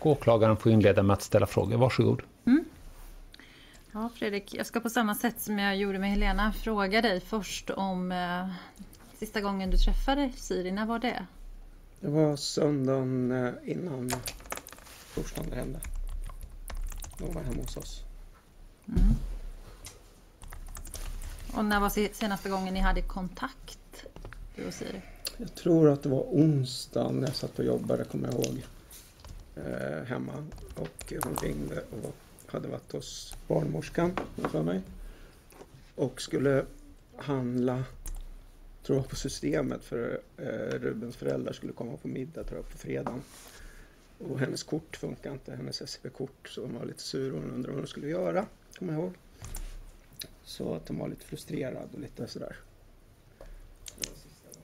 Åklagaren får inleda med att ställa frågor. Varsågod. Mm. Ja, Fredrik, jag ska på samma sätt som jag gjorde med Helena fråga dig först om eh, sista gången du träffade Siri. När var det? Det var söndagen eh, innan torsdagen det hände. Då var hemma hos oss. Mm. Och när var senaste gången ni hade kontakt, du och Siri? Jag tror att det var onsdagen när jag satt och jobbade, kommer jag ihåg. Eh, hemma. Och hon ringde och hade varit hos barnmorskan för mig. Och skulle handla, tror jag, på Systemet för eh, Rubens föräldrar skulle komma på middag, tror jag, på fredagen. Och hennes kort funkar inte, hennes SCB-kort, så hon var lite sur och hon undrade vad hon skulle göra, kommer jag ihåg. Så att hon var lite frustrerad och lite sådär.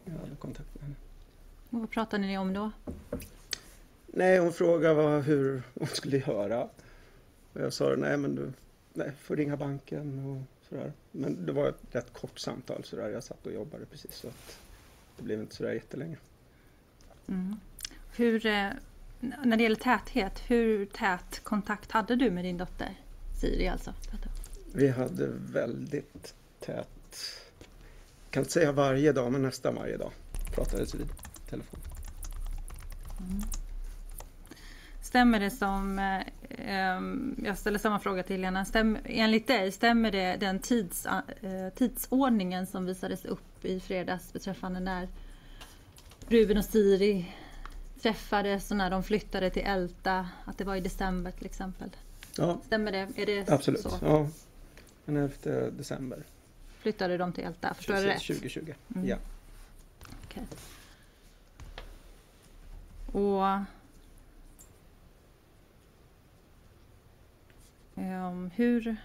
Jag hade kontakt med henne. Och vad pratade ni om då? Nej, hon frågade vad, hur hon skulle göra. Och jag sa nej men du nej, får ringa banken och sådär. Men det var ett rätt kort samtal sådär. Jag satt och jobbade precis så att det blev inte sådär jättelänge. Mm. Hur, eh, när det gäller täthet, hur tät kontakt hade du med din dotter Siri alltså? Vi hade väldigt tät, kan inte säga varje dag men nästan varje dag pratades vid telefon. Mm. Stämmer det som, eh, jag ställer samma fråga till Lena, Stäm, enligt dig, stämmer det den tids, eh, tidsordningen som visades upp i fredags beträffande när Ruben och Siri träffades och när de flyttade till Älta, att det var i december till exempel? Ja, Stämmer det? Är det absolut. Så? Ja, den 11 december. Flyttade de till Älta, förstår jag rätt? 2020, mm. ja. Okay. Och Ehm, hur,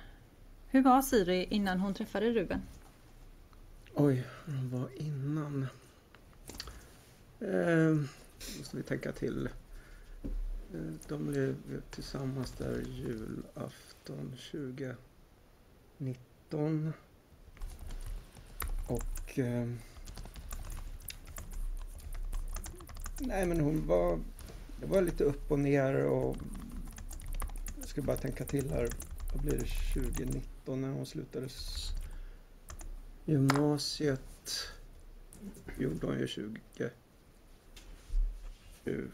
hur var Siri innan hon träffade Ruben? Oj, hur hon var innan? Eh, måste vi tänka till. Eh, de blev tillsammans där julafton 2019. Och... Eh, nej men hon var... Det var lite upp och ner och ska bara tänka till här. Vad blir det 2019 när hon slutade gymnasiet? Gjorde hon ju 20. 20.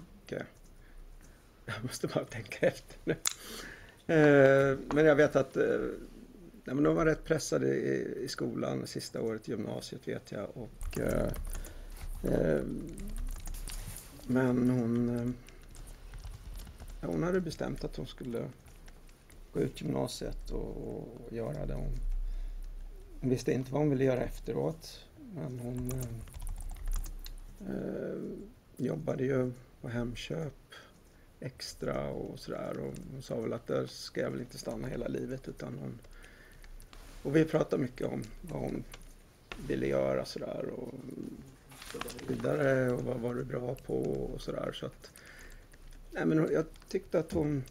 Jag måste bara tänka efter nu. Eh, men jag vet att eh, nej, men de var rätt pressade i, i skolan sista året i gymnasiet vet jag. Och, eh, eh men hon, eh, hon hade bestämt att hon skulle gå ut gymnasiet och, och göra det. Hon, hon, visste inte vad hon ville göra efteråt. Men hon eh, jobbade ju på Hemköp extra och sådär. Och hon sa väl att där ska jag väl inte stanna hela livet utan hon... Och vi pratade mycket om vad hon ville göra sådär och vidare och vad var du bra på och sådär. Så att, nej men jag tyckte att hon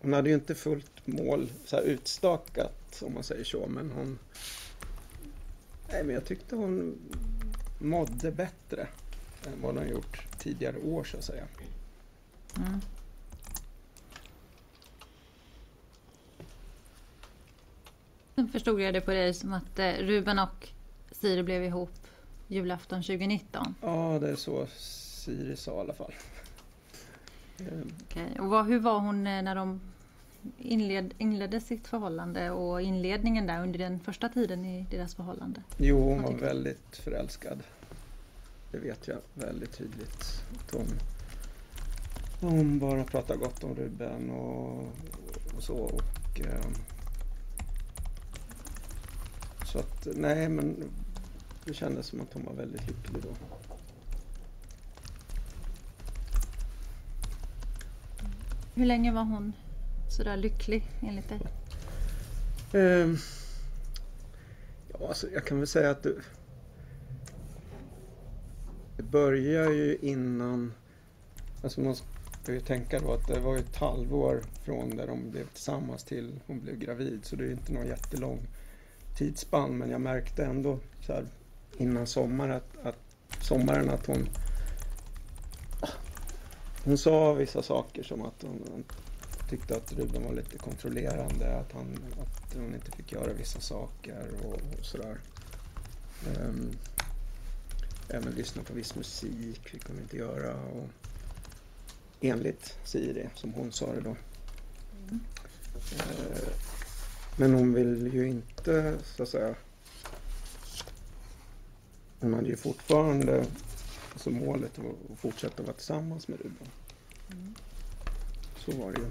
hon hade ju inte fullt mål så utstakat om man säger så men hon Nej men jag tyckte hon mådde bättre än vad hon gjort tidigare år så att säga. Mm. Sen förstod jag det på dig som att eh, Ruben och Siri blev ihop julafton 2019. Ja, det är så Siri sa i alla fall. Okay. Och vad, hur var hon eh, när de inled, inledde sitt förhållande och inledningen där under den första tiden i deras förhållande? Jo, hon var väldigt förälskad. Det vet jag väldigt tydligt. Hon, hon bara pratade gott om Ruben och, och så. Och, eh, så att nej, men det kändes som att hon var väldigt lycklig då. Hur länge var hon sådär lycklig enligt dig? Um, ja, alltså, jag kan väl säga att det, det börjar ju innan... Alltså man ska ju tänka då att det var ett halvår från där de blev tillsammans till hon blev gravid. Så det är inte någon jättelång tidsspann. Men jag märkte ändå så här, innan sommaren att, att, sommaren att hon hon sa vissa saker som att hon, hon tyckte att Ruben var lite kontrollerande, att, han, att hon inte fick göra vissa saker och, och sådär. Um, även lyssna på viss musik fick hon inte göra. Och, enligt Siri, som hon sa det då. Mm. Uh, men hon vill ju inte, så att säga, hon hade ju fortfarande alltså målet att fortsätta vara tillsammans med Ruben. Mm. Så var det ju.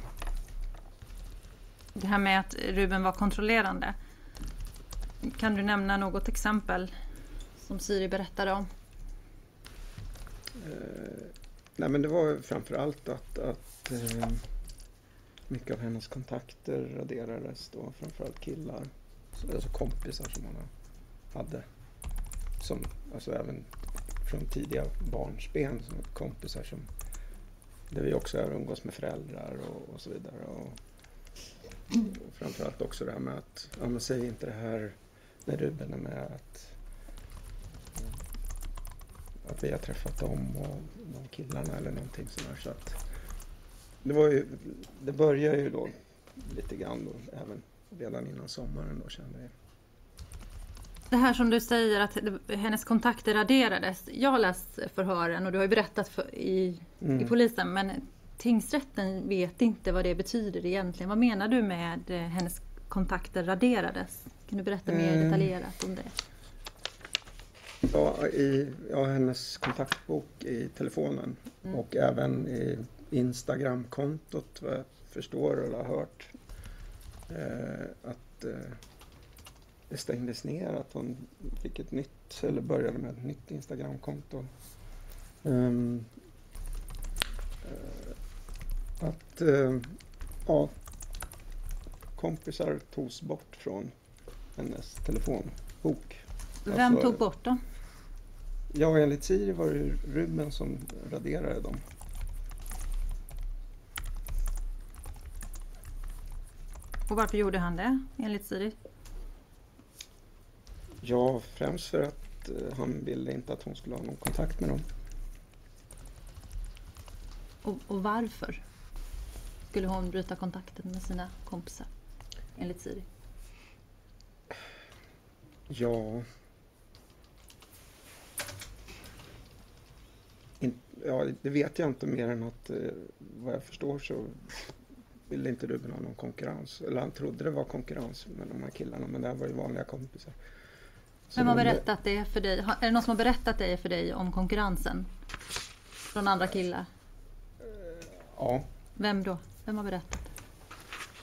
Det här med att Ruben var kontrollerande. Kan du nämna något exempel som Siri berättade om? Eh, nej men det var framförallt att, att eh, mycket av hennes kontakter raderades då, framförallt killar. Alltså kompisar som hon hade. Som, alltså även från tidiga barnsben, som kompisar som där vi också umgås med föräldrar och, och så vidare. Och, och framförallt också det här med att, ja men säg inte det här när Ruben är med att, att vi har träffat dem och de killarna eller någonting sådär. Så att det, var ju, det började ju då lite grann då, även redan innan sommaren då kände jag. Det här som du säger att hennes kontakter raderades. Jag har läst förhören och du har ju berättat för, i, mm. i polisen men tingsrätten vet inte vad det betyder egentligen. Vad menar du med eh, hennes kontakter raderades? Kan du berätta mer mm. detaljerat om det? Ja, i ja, hennes kontaktbok i telefonen mm. och även i Instagramkontot vad jag förstår eller har hört. Eh, att eh, det stängdes ner, att hon fick ett nytt, eller började med ett nytt Instagramkonto. Um, att uh, ja, kompisar togs bort från hennes telefonbok. Vem alltså, tog bort dem? Ja, enligt Siri var det Ruben som raderade dem. Och varför gjorde han det, enligt Siri? Ja, främst för att eh, han ville inte att hon skulle ha någon kontakt med dem. Och, och, varför skulle hon bryta kontakten med sina kompisar, enligt Siri? Ja... In, ja, det vet jag inte mer än att eh, vad jag förstår så ville inte Ruben ha någon konkurrens. Eller han trodde det var konkurrens med de här killarna men det här var ju vanliga kompisar. Vem har berättat det för dig? Är det någon som har berättat det för dig om konkurrensen? Från andra killar? Ja. Vem då? Vem har berättat?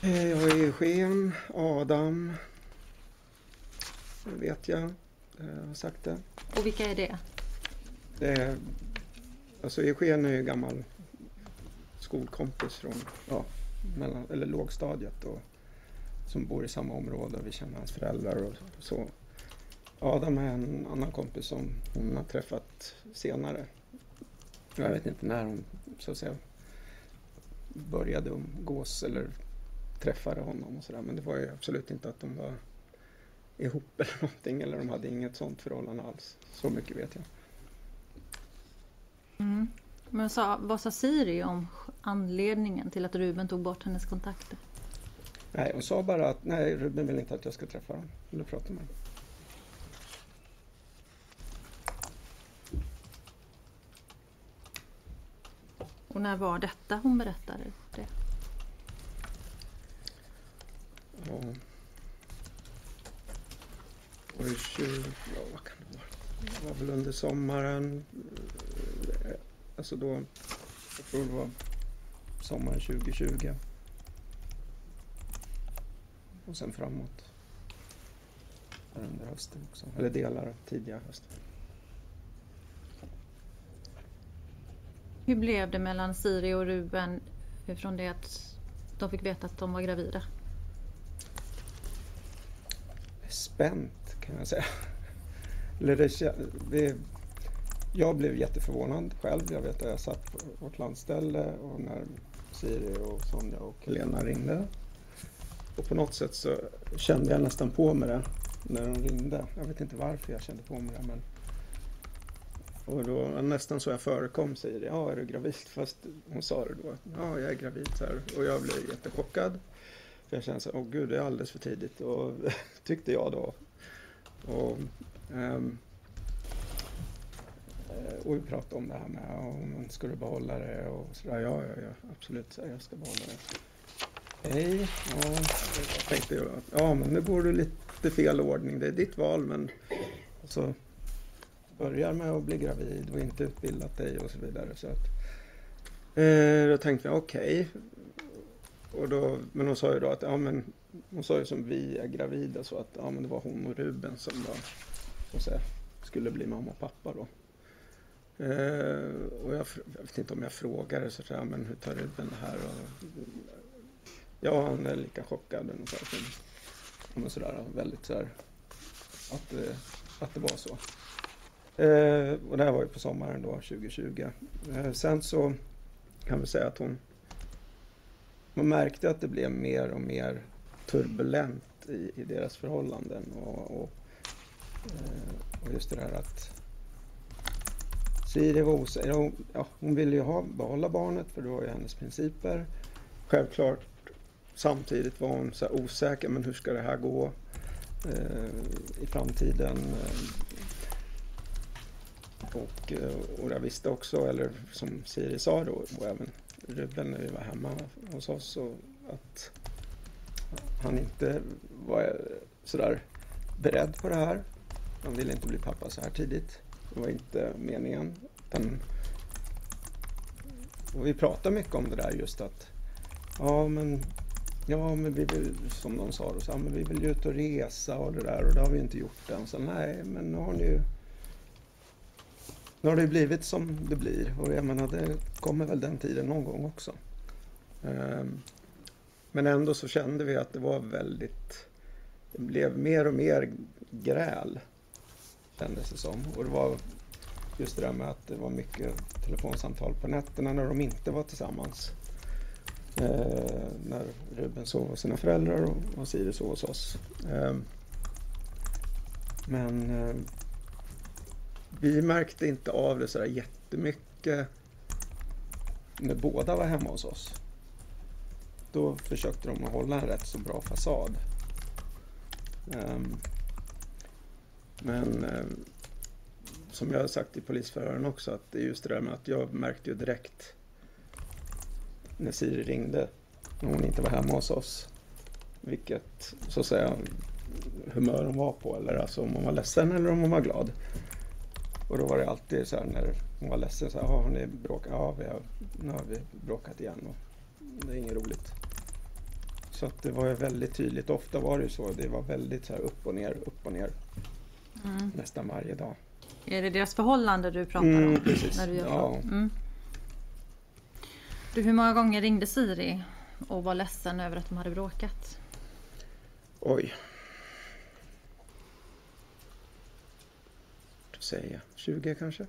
Eh, jag är Eugen, Adam. Det vet jag. Jag har sagt det. Och vilka är det? det är, alltså Eugen är ju gammal skolkompis från ja, mellan, eller lågstadiet och som bor i samma område. Vi känner hans föräldrar och så. Adam är en annan kompis som hon har träffat senare. Jag vet inte när hon så att säga började umgås eller träffade honom och sådär. Men det var ju absolut inte att de var ihop eller någonting eller de hade inget sånt förhållande alls. Så mycket vet jag. Mm. Men sa, vad sa Siri om anledningen till att Ruben tog bort hennes kontakter? Nej, hon sa bara att nej, Ruben vill inte att jag ska träffa honom eller prata med honom. Och när var detta hon berättade det? Ja. Var 20, ja, vad kan det vara? Det var väl under sommaren. Alltså då, jag tror det var sommaren 2020. Och sen framåt. Under hösten också. Eller delar av tidiga hösten. Hur blev det mellan Siri och Ruben från det att de fick veta att de var gravida? Spänt kan jag säga. Eller det, det, jag blev jätteförvånad själv. Jag vet att jag satt på vårt landställe och när Siri och Sonja och Helena ringde. Och på något sätt så kände jag nästan på mig det när de ringde. Jag vet inte varför jag kände på mig det men och då nästan så jag förekom säger Ja, är du gravid? Fast hon sa det då. Ja, jag är gravid. Så här. Och jag blev jättechockad. För jag kände så åh gud, det är alldeles för tidigt. Och tyckte jag då. Och, um, och vi pratade om det här med om man skulle behålla det och sådär. Ja, ja, ja, absolut, så jag ska behålla det. Hej, ja, jag tänkte ju att ja, men nu går du lite fel ordning. Det är ditt val, men så börjar med att bli gravid och inte utbildat dig och så vidare. Så att, eh, då tänkte jag okej. Okay. men hon sa ju då att ja, men, hon sa ju som vi är gravida så att ja, men det var hon och Ruben som då, så skulle bli mamma och pappa då. Eh, och jag, jag, vet inte om jag frågade så där, men hur tar Ruben det här? Och, ja, han är lika chockad ungefär som, sådär, väldigt sådär, att, eh, att det var så. Eh, och det här var ju på sommaren då, 2020. Eh, sen så kan vi säga att hon... Man märkte att det blev mer och mer turbulent i, i deras förhållanden. Och, och, eh, och, just det där att Siri var osäker. Hon, ja, hon ville ju ha, behålla barnet för det var ju hennes principer. Självklart samtidigt var hon så osäker, men hur ska det här gå eh, i framtiden? Och, eh, och jag visste också, eller som Siri sa då, och även Ruben när vi var hemma hos oss, att han inte var sådär beredd på det här. Han ville inte bli pappa så här tidigt. Det var inte meningen. Den, och vi pratade mycket om det där just att ja men, ja, men vi vill, som de sa, då, så, ja, men vi vill ju ut och resa och det där och det har vi inte gjort än. Så nej, men nu har ni ju nu har det blivit som det blir och jag menar det kommer väl den tiden någon gång också. Ehm, men ändå så kände vi att det var väldigt, det blev mer och mer gräl kändes det som. Och det var just det där med att det var mycket telefonsamtal på nätterna när de inte var tillsammans. Eh, när Ruben sov hos sina föräldrar och, och Siri sov hos oss. Eh, men eh, vi märkte inte av det sådär jättemycket när båda var hemma hos oss. Då försökte de hålla en rätt så bra fasad. Um, men um, som jag har sagt i polisförhören också, att det är just det där med att jag märkte ju direkt när Siri ringde, när hon inte var hemma hos oss, vilket så att säga humör hon var på, eller alltså om hon var ledsen eller om hon var glad. Och då var det alltid så här när hon var ledsen, så här, har ni bråkat? Ja, vi har, nu har vi bråkat igen och det är inget roligt. Så att det var väldigt tydligt, ofta var det så, det var väldigt så här upp och ner, upp och ner. Mm. Nästan varje dag. Är det deras förhållande du pratar mm, om? Precis. När du gör ja. Mm. Du, hur många gånger ringde Siri och var ledsen över att de hade bråkat? Oj. Säga 20 kanske.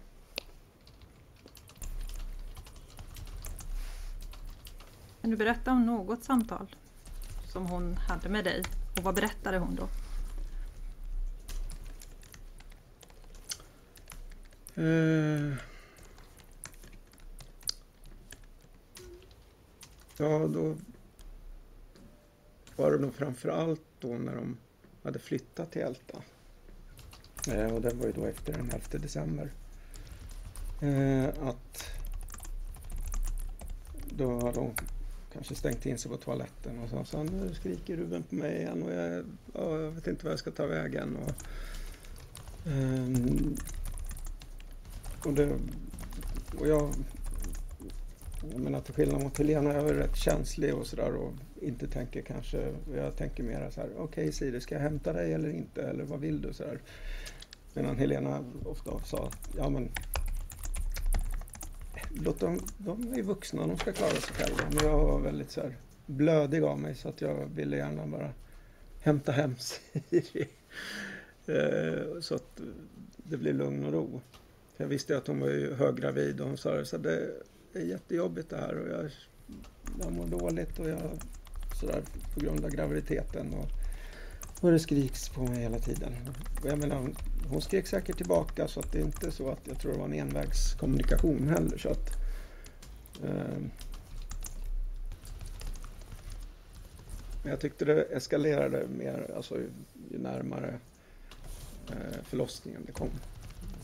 Kan du berätta om något samtal som hon hade med dig och vad berättade hon då? Uh, ja, då var det nog framför allt då när de hade flyttat till Älta. Eh, och det var ju då efter den 11 december. Eh, att då hade hon kanske stängt in sig på toaletten och så sa nu skriker Ruben på mig igen och jag, och jag vet inte vad jag ska ta vägen. Och, ehm, och, det, och jag, jag menar till skillnad mot Helena, jag är rätt känslig och sådär och inte tänker kanske, jag tänker mer så här, okej okay, Siri, ska jag hämta dig eller inte? Eller vad vill du? Så här. Medan Helena ofta sa ja men låt dem, de är vuxna, de ska klara sig själva. Men jag var väldigt så här blödig av mig så att jag ville gärna bara hämta hem Siri. Eh, så att det blev lugn och ro. Jag visste att hon var höggravid och hon sa att det är jättejobbigt det här och jag, jag mår dåligt och jag sådär på grund av graviditeten. Och, och det skriks på mig hela tiden. Jag menar, hon skrek säkert tillbaka så att det är inte så att jag tror det var en envägskommunikation heller. Så att, eh, men jag tyckte det eskalerade mer alltså, ju, ju närmare eh, förlossningen det kom.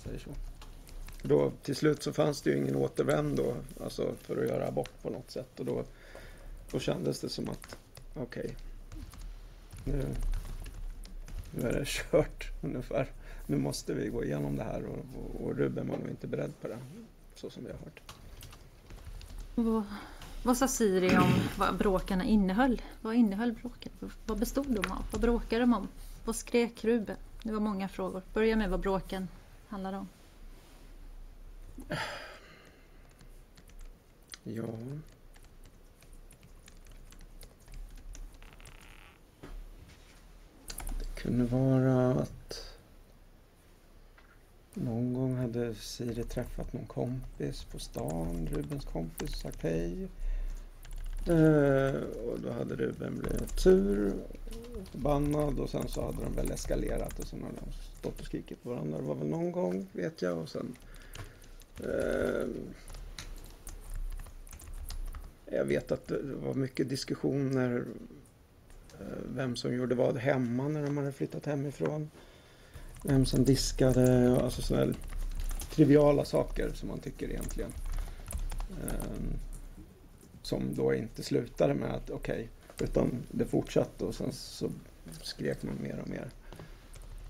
Säger så. Då, till slut så fanns det ju ingen återvändo alltså, för att göra abort på något sätt. Och då, då kändes det som att okej, okay, nu, nu är det kört ungefär. Nu måste vi gå igenom det här och, och, och Ruben var nog inte beredd på det, så som vi har hört. Vad, vad sa Siri om vad bråkarna innehöll? Vad innehöll bråken? Vad bestod de av? Vad bråkade de om? Vad skrek Ruben? Det var många frågor. Börja med vad bråken handlade om. Ja. Kunde vara att någon gång hade Siri träffat någon kompis på stan, Rubens kompis, och sagt hej. Eh, och då hade Ruben blivit sur och förbannad och sen så hade de väl eskalerat och sen hade de stått och skrikit på varandra. Det var väl någon gång vet jag och sen eh, jag vet att det var mycket diskussioner Eh, vem som gjorde vad hemma när de hade flyttat hemifrån. Vem som diskade, alltså sådana triviala saker som man tycker egentligen. Ehm, som då inte slutade med att okej, okay, utan det fortsatte och sen så skrek man mer och mer.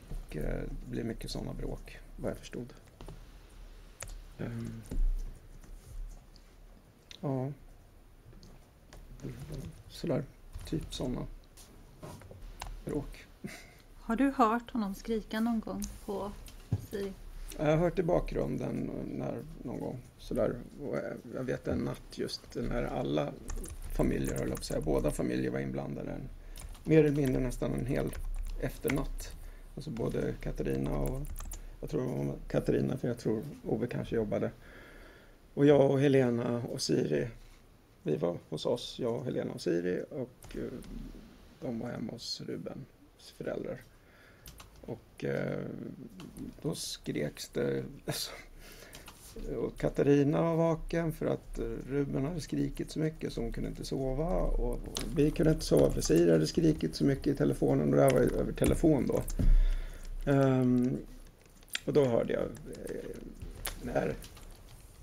Och eh, det blev mycket sådana bråk, vad jag förstod. Ehm, ja. Sådär, typ sådana bråk. Har du hört honom skrika någon gång på Siri? Jag har hört i bakgrunden när, någon gång sådär. Och jag vet en natt just när alla familjer, höll jag säga, båda familjer var inblandade. En, mer eller mindre nästan en hel efternatt. Alltså både Katarina och, jag tror Katarina för jag tror Ove kanske jobbade. Och jag och Helena och Siri, vi var hos oss, jag och Helena och Siri och eh, de var hemma hos Rubens föräldrar. Och eh, då skreks det. Alltså, och Katarina var vaken för att eh, Ruben hade skrikit så mycket så hon kunde inte sova. Och, och vi kunde inte sova för Siri hade skrikit så mycket i telefonen och det här var över telefon då. Um, och då hörde jag eh, när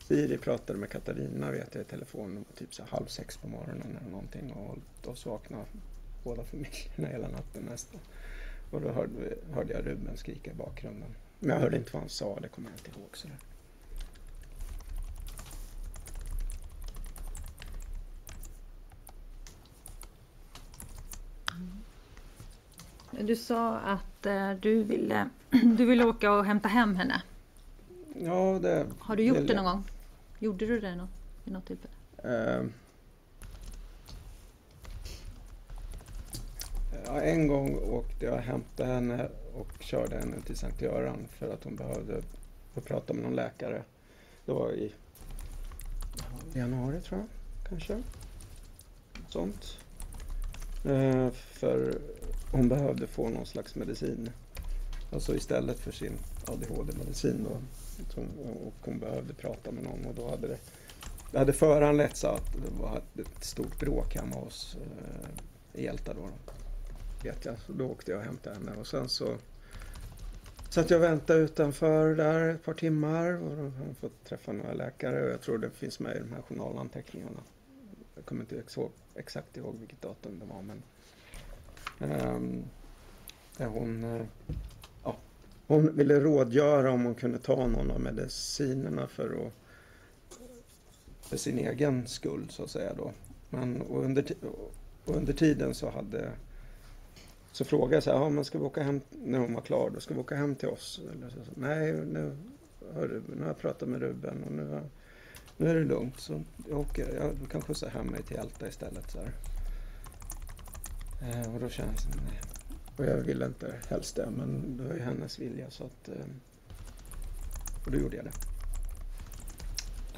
Siri pratade med Katarina vet jag i telefon typ så halv sex på morgonen eller någonting och då vaknade båda familjerna hela natten nästan. Och då hörde, hörde jag Ruben skrika i bakgrunden. Men jag hörde inte vad han sa, det kommer jag inte ihåg. Sådär. Du sa att eh, du, ville, du ville åka och hämta hem henne. Ja, det... Har du gjort det, det någon gång? Gjorde du det något, vid något tillfälle? Uh, Ja, en gång åkte jag och hämtade henne och körde henne till Sankt Göran för att hon behövde få prata med någon läkare. Det var i januari tror jag, kanske. Sånt. Eh, för hon behövde få någon slags medicin. Alltså istället för sin ADHD-medicin då. Och hon behövde prata med någon och då hade det, det hade föranletts att det var ett stort bråk hemma hos eh, Elta då. då vet jag. Så då åkte jag och hämtade henne och sen så satt jag och väntade utanför där ett par timmar och då har fått träffa några läkare och jag tror det finns med i de här journalanteckningarna. Jag kommer inte ihåg, exakt ihåg vilket datum det var men um, hon, uh, ja, hon ville rådgöra om hon kunde ta någon av medicinerna för, att, för sin egen skull så att säga då. Men och under, och under tiden så hade så frågade jag så här, ja, men ska vi åka hem när hon var klar? Då ska vi åka hem till oss? Eller så, Nej, nu, hörru, nu har jag pratat med Ruben och nu, nu är det lugnt. Så jag, åker, jag kan skjutsa hem mig till Älta istället. Så här. Eh, och då känns det, nej. Och jag ville inte helst det, men det var ju hennes vilja. Så att, eh, och då gjorde jag det.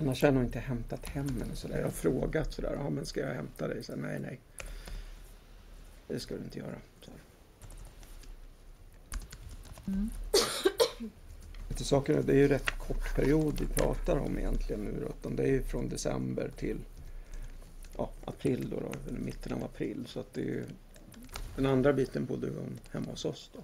Annars har jag nog inte hämtat hem henne sådär. Jag har frågat sådär, ja men ska jag hämta dig? Så, nej, nej. Det ska du inte göra. Så Mm. Saken, det är ju rätt kort period vi pratar om egentligen nu. Utan det är ju från december till ja, april då, då, eller mitten av april. Så att det är ju, den andra biten bodde hon hemma hos oss då.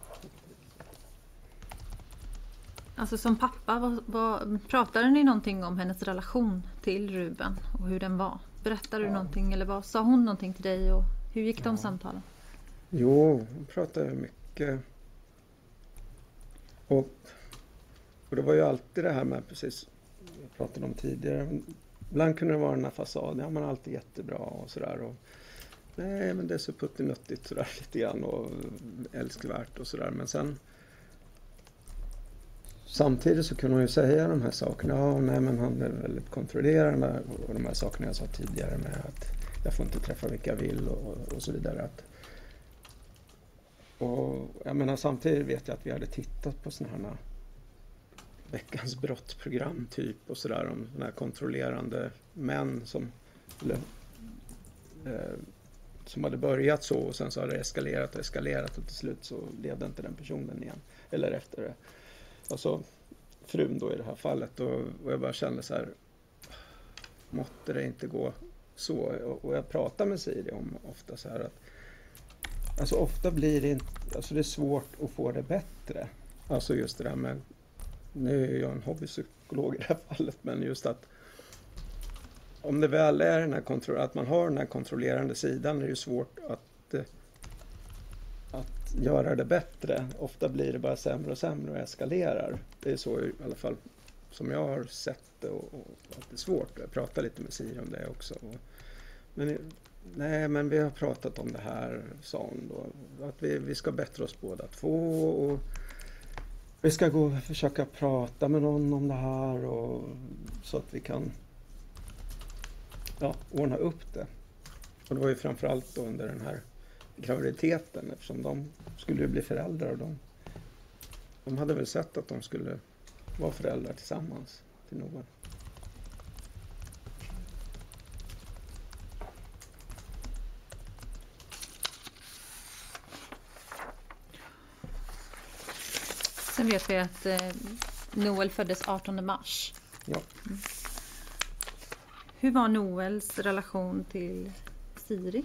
Alltså som pappa, vad, vad, pratade ni någonting om hennes relation till Ruben och hur den var? Berättade du någonting eller vad, sa hon någonting till dig och hur gick de ja. samtalen? Jo, hon pratade mycket. Och, och det var ju alltid det här med, precis jag pratade om tidigare, ibland kunde det vara den här fasaden, ja man är alltid jättebra och sådär. Nej, men det är så puttinuttigt sådär lite grann och älskvärt och sådär. Men sen Samtidigt så kunde hon ju säga de här sakerna. Ja, nej men han är väldigt kontrollerande och de här sakerna jag sa tidigare med att jag får inte träffa vilka jag vill och, och så vidare. Att, och jag menar samtidigt vet jag att vi hade tittat på sådana här veckans brottprogram typ och sådär om sådana här kontrollerande män som eller, eh, som hade börjat så och sen så hade det eskalerat och eskalerat och till slut så levde inte den personen igen. Eller efter det alltså frun då i det här fallet och, och jag bara kände så här måtte det inte gå så och, och jag pratar med Siri om ofta så här att alltså ofta blir det inte, alltså det är svårt att få det bättre. Alltså just det där med, nu är jag en hobbypsykolog i det här fallet, men just att om det väl är den här kontroll, att man har den här kontrollerande sidan är det svårt att eh, att göra det bättre. Ofta blir det bara sämre och sämre och eskalerar. Det är så i alla fall som jag har sett det och, och att det är svårt. Jag pratar lite med Siri om det också. Men, nej, men vi har pratat om det här, sa hon då. Att vi, vi ska bättra oss båda två. Och vi ska gå och försöka prata med någon om det här och, så att vi kan ja, ordna upp det. Och det var ju framförallt då under den här graviditeten eftersom de skulle ju bli föräldrar. Och de, de hade väl sett att de skulle vara föräldrar tillsammans till någon. Sen vet vi att eh, Noel föddes 18 mars. Ja. Mm. Hur var Noels relation till Siri?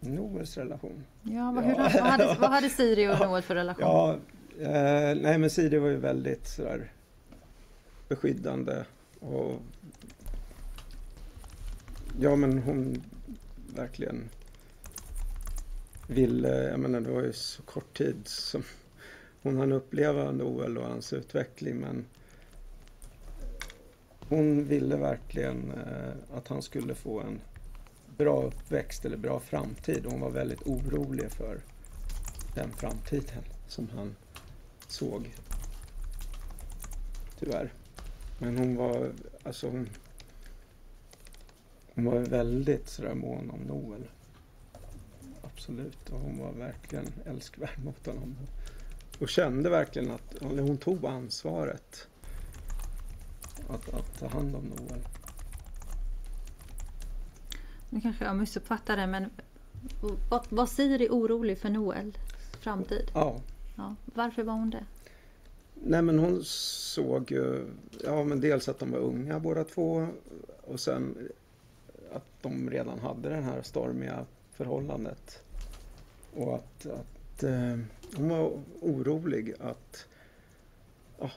Noels relation? Ja, vad, hur, vad, hade, vad hade Siri och Noel för relation? Ja, eh, nej men Siri var ju väldigt sådär beskyddande och ja men hon verkligen ville, jag menar det var ju så kort tid som hon hann uppleva Noel och hans utveckling men hon ville verkligen eh, att han skulle få en bra uppväxt eller bra framtid. Hon var väldigt orolig för den framtiden som han såg. Tyvärr. Men hon var, alltså hon, hon var väldigt sådär mån om Noel. Absolut. Och hon var verkligen älskvärd mot honom. Och kände verkligen att hon tog ansvaret att, att ta hand om Noel. Nu kanske jag missuppfattade men var, var Siri orolig för Noels framtid? Ja. ja. Varför var hon det? Nej men hon såg ju, ja men dels att de var unga båda två och sen att de redan hade det här stormiga förhållandet. Och att, att eh, hon var orolig att, ja,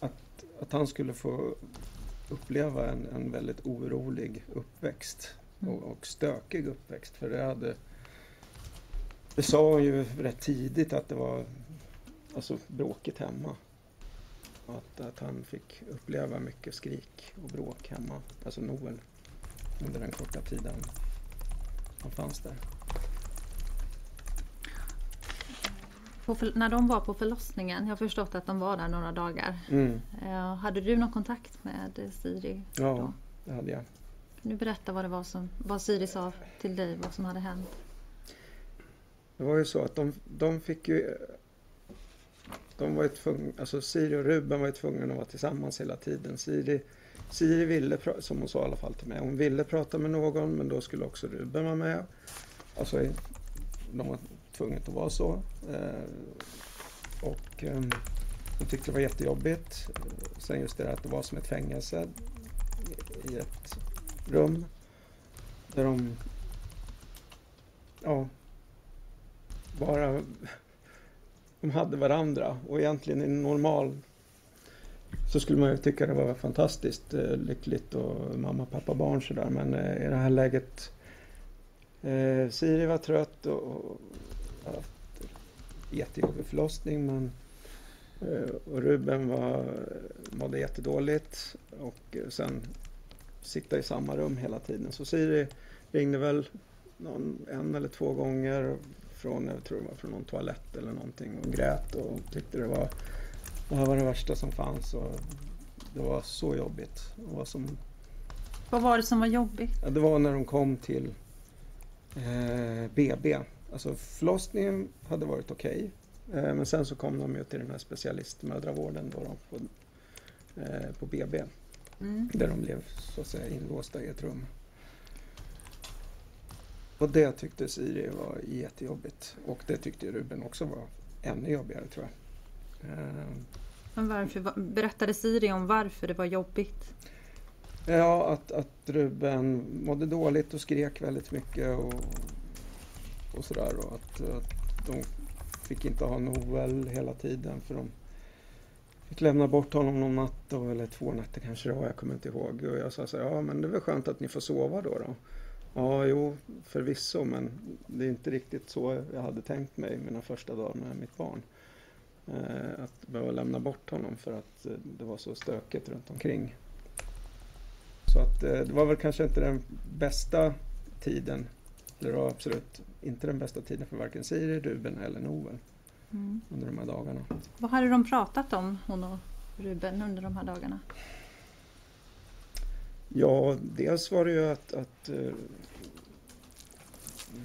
att, att han skulle få uppleva en, en väldigt orolig uppväxt mm. och, och stökig uppväxt. För det hade det sa hon ju rätt tidigt att det var alltså, bråkigt hemma. Att, att han fick uppleva mycket skrik och bråk hemma, alltså Noel, under den korta tiden han fanns där. För, när de var på förlossningen, jag har förstått att de var där några dagar. Mm. Uh, hade du någon kontakt med Siri? Ja, då? det hade jag. Kan du berätta vad det var som, vad Siri sa till dig, vad som hade hänt? Det var ju så att de, de fick ju... De var ju tvungna, alltså Siri och Ruben var ju tvungna att vara tillsammans hela tiden. Siri, Siri ville, som hon sa i alla fall till mig, hon ville prata med någon men då skulle också Ruben vara med. Alltså de var tvunget att vara så. Eh, och ehm, de tyckte det var jättejobbigt. Sen just det där att det var som ett fängelse i ett rum där de ja, bara de hade varandra och egentligen i normal så skulle man ju tycka det var fantastiskt eh, lyckligt och mamma, pappa, barn sådär men eh, i det här läget eh, Siri var trött och, och haft jättejobbig förlossning men eh, och Ruben var, mådde jättedåligt och eh, sen sitta i samma rum hela tiden. Så Siri ringde väl någon, en eller två gånger från, jag tror det var från någon toalett eller någonting och grät och tyckte det var det här var det värsta som fanns och det var så jobbigt. Det var som, Vad var det som var jobbigt? ja, det var när de kom till eh, BB. Alltså förlossningen hade varit okej. eh, men sen så kom de ju till den här specialistmödravården då de på, eh, på BB. Mm. Där de blev så att säga inlåsta i ett rum. Och det tyckte Siri var jättejobbigt. Och det tyckte Ruben också var ännu jobbigare tror jag. Eh, Men varför, va- berättade Siri om varför det var jobbigt? Ja, att, att Ruben mådde dåligt och skrek väldigt mycket och, och sådär. Och att, att de fick inte ha Noel hela tiden för de fick lämna bort honom någon natt då, eller två nätter kanske det var, jag kommer inte ihåg. Och jag sa så här, ja men det är väl skönt att ni får sova då. då. Ja, jo, förvisso, men det är inte riktigt så jag hade tänkt mig mina första dagar med mitt barn. Eh, att behöva lämna bort honom för att eh, det var så stökigt runt omkring. Så att eh, det var väl kanske inte den bästa tiden. Det var absolut inte den bästa tiden för varken Siri, Ruben eller Noel Mm. under de här dagarna. Vad hade de pratat om, hon och Ruben, under de här dagarna? Ja, dels var det ju att, att eh,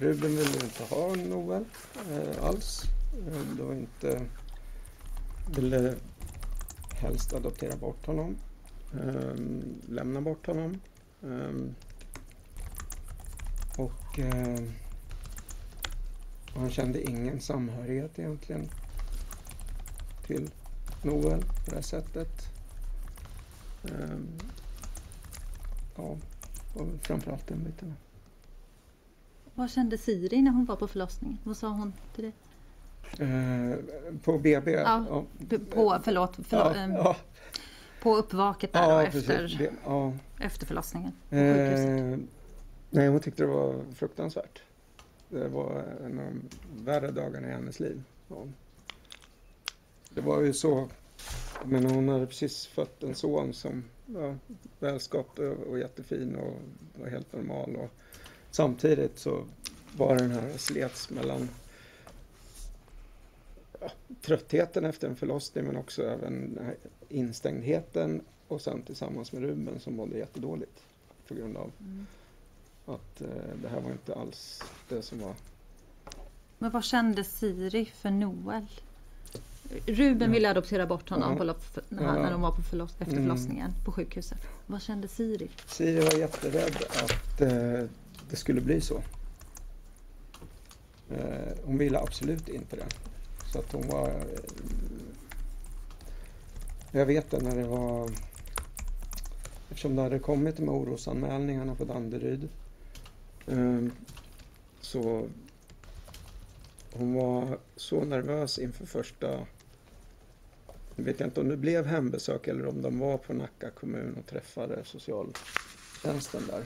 Ruben ville inte ha Noel eh, alls. Eh, det var inte... Ville helst adoptera bort honom. Eh, lämna bort honom. Och, eh, och han kände ingen samhörighet egentligen till Noel på det här sättet. Eh, ja, och framförallt den biten. Vad kände Siri när hon var på förlossningen? Vad sa hon till dig? Eh, på BB? Ja, På, förlåt, förlåt ja, ehm, ja, på uppvaket där ja, då, efter, Det- efter förlossningen. Eh, nej, hon tyckte det var fruktansvärt. Det var en av de värre dagarna i hennes liv. Ja. Det var ju så, men hon hade precis fött en son som var välskapt och, och jättefin och var helt normal. Och samtidigt så var den här slets mellan ja, tröttheten efter en förlossning men också även den här instängdheten och sen tillsammans med Ruben som mådde jättedåligt på grund av Mm att eh, det här var inte alls det som var... Men vad kände Siri för Noel? Ruben Ja. ville adoptera bort honom Ja. på, när, Ja. när de var på förloss, efter Mm. förlossningen på sjukhuset. Vad kände Siri? Siri var jätterädd att eh, det skulle bli så. Eh, hon ville absolut inte det. Så att hon var... Eh, jag vet det när det var... Eftersom det hade kommit de här orosanmälningarna på Danderyd. Eh, så hon var så nervös inför första... Jag vet inte om det blev hembesök eller om de var på Nacka kommun och träffade socialtjänsten där.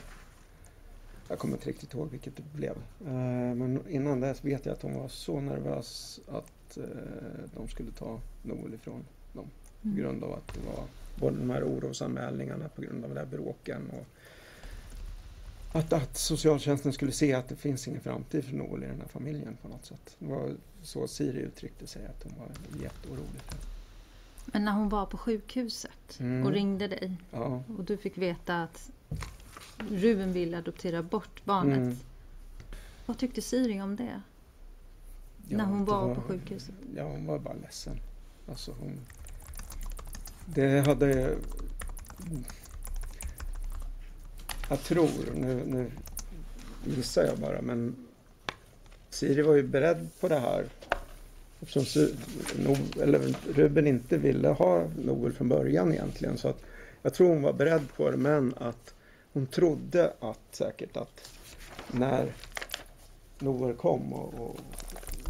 Jag kommer inte riktigt ihåg vilket det blev. Eh, Men innan dess vet jag att hon var så nervös att eh, de skulle ta Noel ifrån dem. På Mm. grund av att det var både de här orosanmälningarna på grund av den här bråken och att, att socialtjänsten skulle se att det finns ingen framtid för Noel i den här familjen på något sätt. Det var så Siri uttryckte sig, att hon var jätteorolig. För. Men när hon var på sjukhuset Mm. och ringde dig Ja, och du fick veta att Ruben ville adoptera bort barnet. Mm. Vad tyckte Siri om det? Ja, när hon det var, på sjukhuset? Ja, hon var bara ledsen. Alltså hon... Det hade... Jag tror, nu, nu gissar jag bara, men Siri var ju beredd på det här. Eftersom eller Ruben inte ville ha Noel från början egentligen. Så att jag tror hon var beredd på det men att hon trodde att säkert att när Noel kom och, och,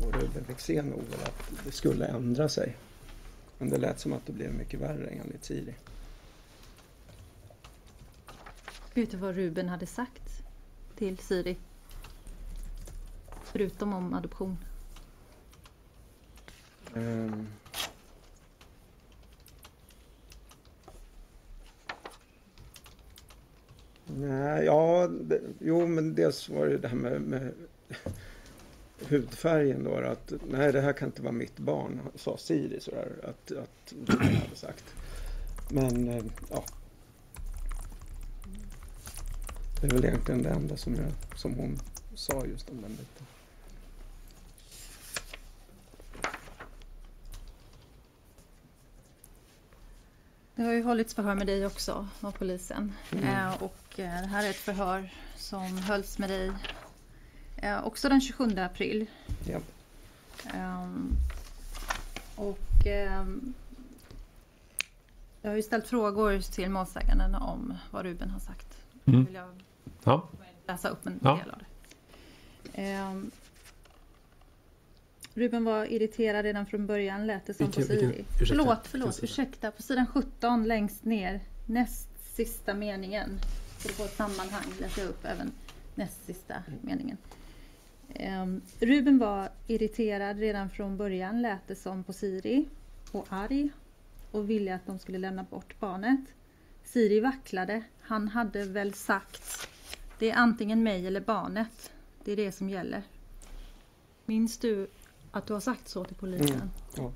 och Ruben fick se Noel att det skulle ändra sig. Men det lät som att det blev mycket värre enligt Siri. Vet du vad Ruben hade sagt till Siri? Förutom om adoption. Um. Nej, ja, det, jo men dels var det det här med, med hudfärgen då. Att nej, det här kan inte vara mitt barn, sa Siri sådär. Att, att Ruben hade sagt. Men eh, ja. Det är väl egentligen det enda som, jag, som hon sa just om den biten. Det har ju hållits förhör med dig också av polisen. Mm. Eh, och eh, det här är ett förhör som hölls med dig eh, också den 27 april. Ja. Ehm, och ehm, jag har ju ställt frågor till målsäganden om vad Ruben har sagt. Mm. Vill jag Ja. läsa upp en Ja. del av det. Ehm, Ruben var irriterad redan från början lät det som Vilken- på Siri. vilken- ursäkta, förlåt, förlåt, ursäkta. På sidan 17 längst ner, näst sista meningen. Så du får ett sammanhang, läser jag upp även näst sista Mm. meningen. Ehm, Ruben var irriterad redan från början lät det som på Siri. Och arg. Och ville att de skulle lämna bort barnet. Siri vacklade. Han hade väl sagt det är antingen mig eller barnet. Det är det som gäller. Minns du att du har sagt så till polisen? Mm, ja.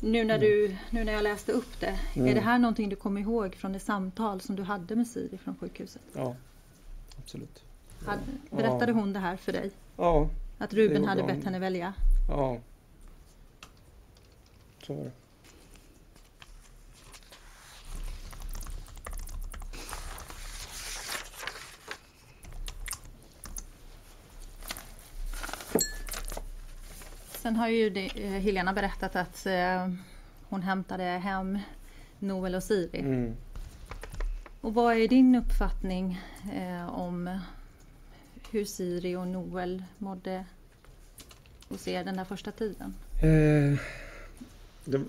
Nu, när du, nu när jag läste upp det. Mm. Är det här någonting du kommer ihåg från det samtal som du hade med Siri från sjukhuset? Ja, absolut. Hade, berättade Ja. hon det här för dig? Ja, Att Ruben hade bett henne välja? ja. Så var det. Sen har ju det, eh, Helena berättat att eh, hon hämtade hem Noel och Siri. Mm. Och vad är din uppfattning eh, om hur Siri och Noel mådde hos er den där första tiden? Eh, det,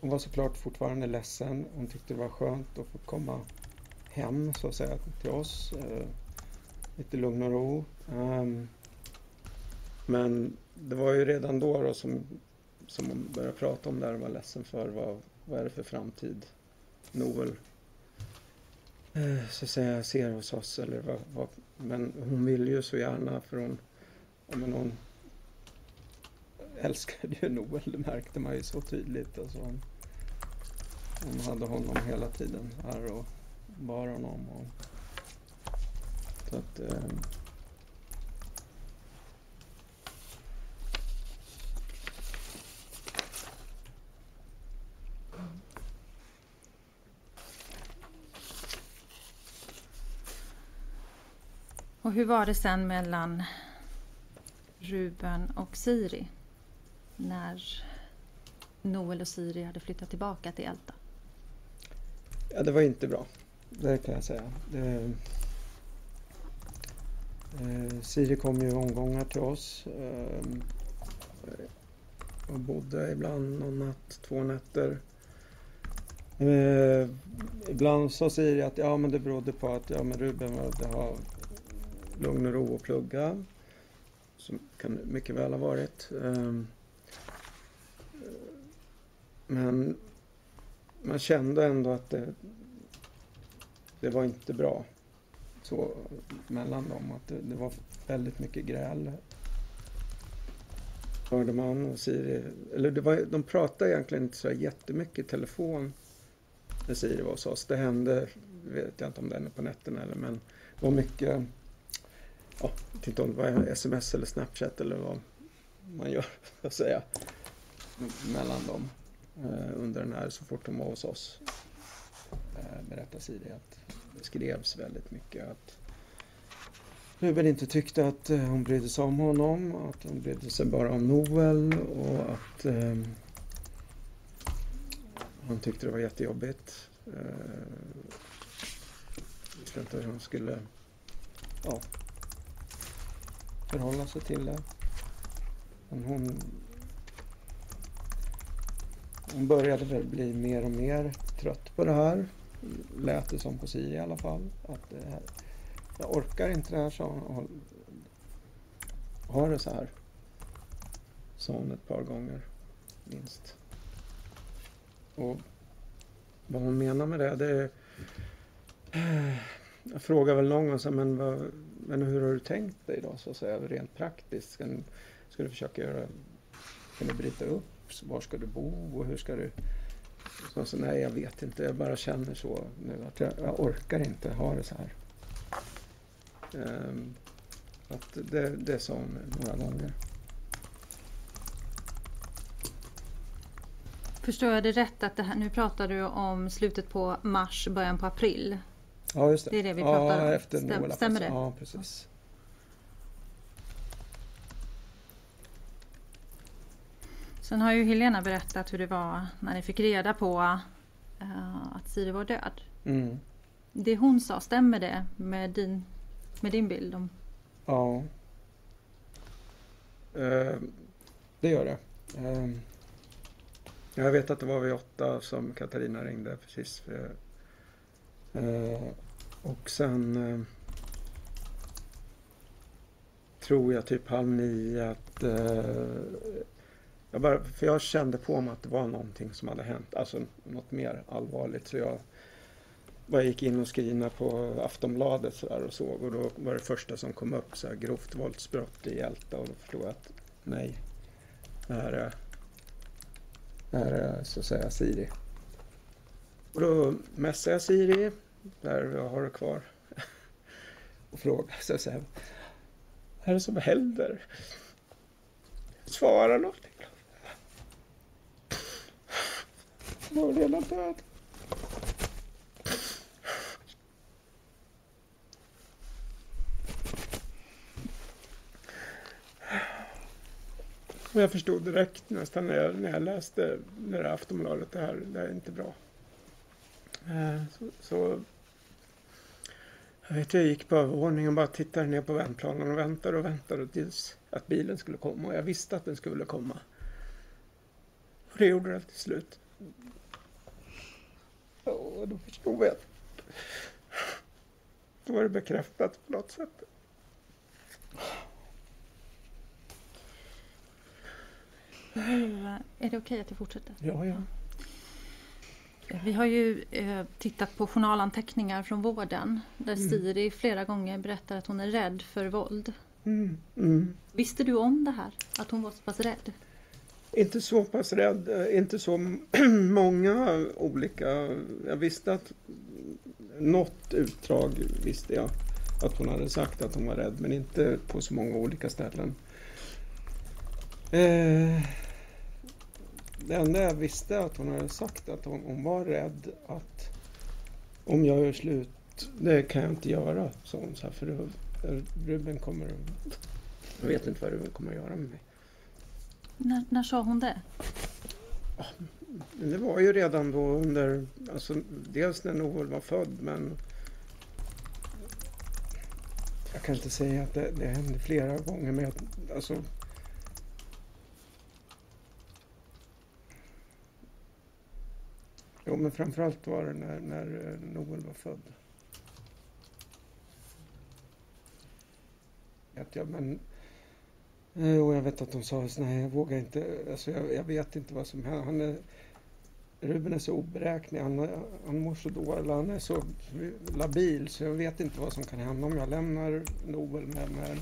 hon var såklart fortfarande ledsen. Hon tyckte det var skönt att få komma hem så att säga till oss. Eh, lite lugn och ro. Ehm, men det var ju redan då, då som, som hon började prata om det här och var ledsen för vad, vad är det för framtid Noel eh, så att säga ser hos oss. Eller vad, vad, men hon vill ju så gärna för hon, men hon älskade ju Noel, det märkte man ju så tydligt. Alltså, hon, hon hade honom hela tiden här och bar honom. Och, så att, eh, Och hur var det sen mellan Ruben och Siri? När Noel och Siri hade flyttat tillbaka till Älta. ja, det var inte bra. Det kan jag säga. Det, eh, Siri kom ju i omgångar till oss. Eh, och bodde ibland någon natt, två nätter. Eh, ibland sa Siri att ja, men det berodde på att ja, men Ruben behövde lugn och ro och plugga. Som kan mycket väl ha varit. Ehm, men man kände ändå att det, det var inte bra så mellan dem. Att det, det var väldigt mycket gräl. Hörde man och Siri, eller det var, de pratade egentligen inte så jättemycket i telefon när Siri var hos oss. Det hände, vet jag inte om det hände på nätterna eller men det var mycket, ja, jag vet inte om det var sms eller snapchat eller vad man gör, så att säga, mellan dem eh, under den här, så fort de var hos oss. Eh, i det att det skrevs väldigt mycket. Att Ruben inte tyckte att eh, hon brydde sig om honom, att hon brydde sig bara om Noel och att eh, hon tyckte det var jättejobbigt. Eh, visste inte hur hon skulle ja, förhålla sig till det. Men hon, hon började väl bli mer och mer trött på det här. Lät det som på Siri i alla fall. Att det här, jag orkar inte det här, sa hon. Ha det så här. Sa hon ett par gånger, minst. Och vad hon menar med det, det jag frågar väl någon gång, så, men, vad, men hur har du tänkt dig då, så att säga, rent praktiskt? Ska, ska du försöka göra, kan du bryta upp? Var ska du bo och hur ska du... Så, så, nej, jag vet inte, jag bara känner så nu att jag, jag orkar inte ha det så här. Um, att det, det sa hon några gånger. Förstår jag det rätt att det här, nu pratar du om slutet på mars, början på april? Ja, just det. Det är det vi pratar ja, om. Efter Stäm, stämmer det? Ja, precis. Sen har ju Helena berättat hur det var när ni fick reda på uh, att Siri var död. Mm. Det hon sa, stämmer det med din, med din bild? Om... Ja. Uh, det gör det. Uh, jag vet att det var vid åtta som Katarina ringde precis. Eh, och sen eh, tror jag typ halv nio att eh, jag bara, för jag kände på mig att det var någonting som hade hänt, alltså något mer allvarligt. Så jag bara gick in och screenade på Aftonbladet så där och såg och då var det första som kom upp så här, grovt våldsbrott i Hjälta och då förstod jag att nej, det här är, det här är så att säga Siri. Och då messade jag Siri, där jag har det kvar, och frågade så här, vad är det som händer? Svara någonting. Hon var redan död. Och jag förstod direkt nästan när jag, när jag läste det där Aftonbladet, det här, det här är inte bra. Eh, så, så jag vet jag gick på övervåningen och bara tittade ner på vändplanen och väntade och väntade tills att bilen skulle komma. Och jag visste att den skulle komma. Och det gjorde den till slut. Och då förstod jag att då var det bekräftat på något sätt. är det okej okay att jag fortsätter? Ja, ja. Vi har ju eh, tittat på journalanteckningar från vården där mm. Siri flera gånger berättar att hon är rädd för våld. Mm. Mm. Visste du om det här? Att hon var så pass rädd? Inte så pass rädd, eh, inte så många olika. Jag visste att något utdrag visste jag att hon hade sagt att hon var rädd men inte på så många olika ställen. Eh, det enda jag visste att hon hade sagt att hon, hon, var rädd att om jag gör slut, det kan jag inte göra, sa hon. Så här, för Ruben kommer Jag vet inte vad Ruben kommer att göra med mig. När, när sa hon det? Det var ju redan då under, alltså dels när Noel var född men jag kan inte säga att det, det hände flera gånger men alltså Jo, men framförallt var det när, när eh, Noel var född. Att jag, men, eh, och jag vet att de sa nej jag vågar inte, alltså jag, jag vet inte vad som händer. Han är, Ruben är så oberäknelig, han, han mår så dåligt, han är så labil så jag vet inte vad som kan hända om jag lämnar Noel med, med,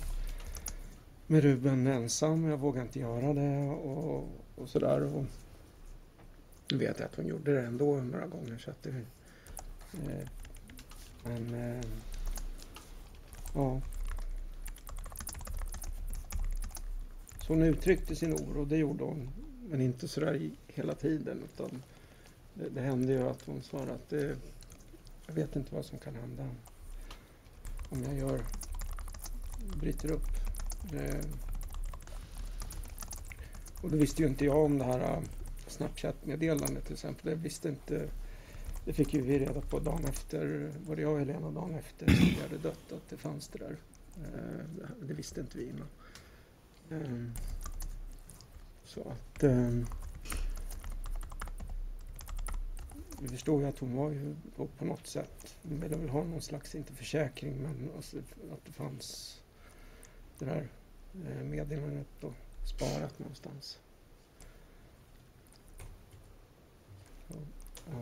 med Ruben ensam. Jag vågar inte göra det och, och sådär. Och, nu vet jag att hon gjorde det ändå några gånger. Så att det, eh, men eh, ja. Så hon uttryckte sin oro, det gjorde hon. Men inte sådär hela tiden. Utan det, det hände ju att hon svarade att det, jag vet inte vad som kan hända om jag gör bryter upp. Eh, och då visste ju inte jag om det här eh, Snapchat-meddelande till exempel. Det visste inte det fick ju vi reda på dagen efter, både jag och Helena dagen efter vi hade dött, att det fanns det där. Eh, det visste inte vi innan. Eh, så att eh, vi förstod ju att hon var ju på något sätt, hon ville väl ha någon slags, inte försäkring, men alltså att det fanns det där meddelandet då, sparat någonstans. Ja.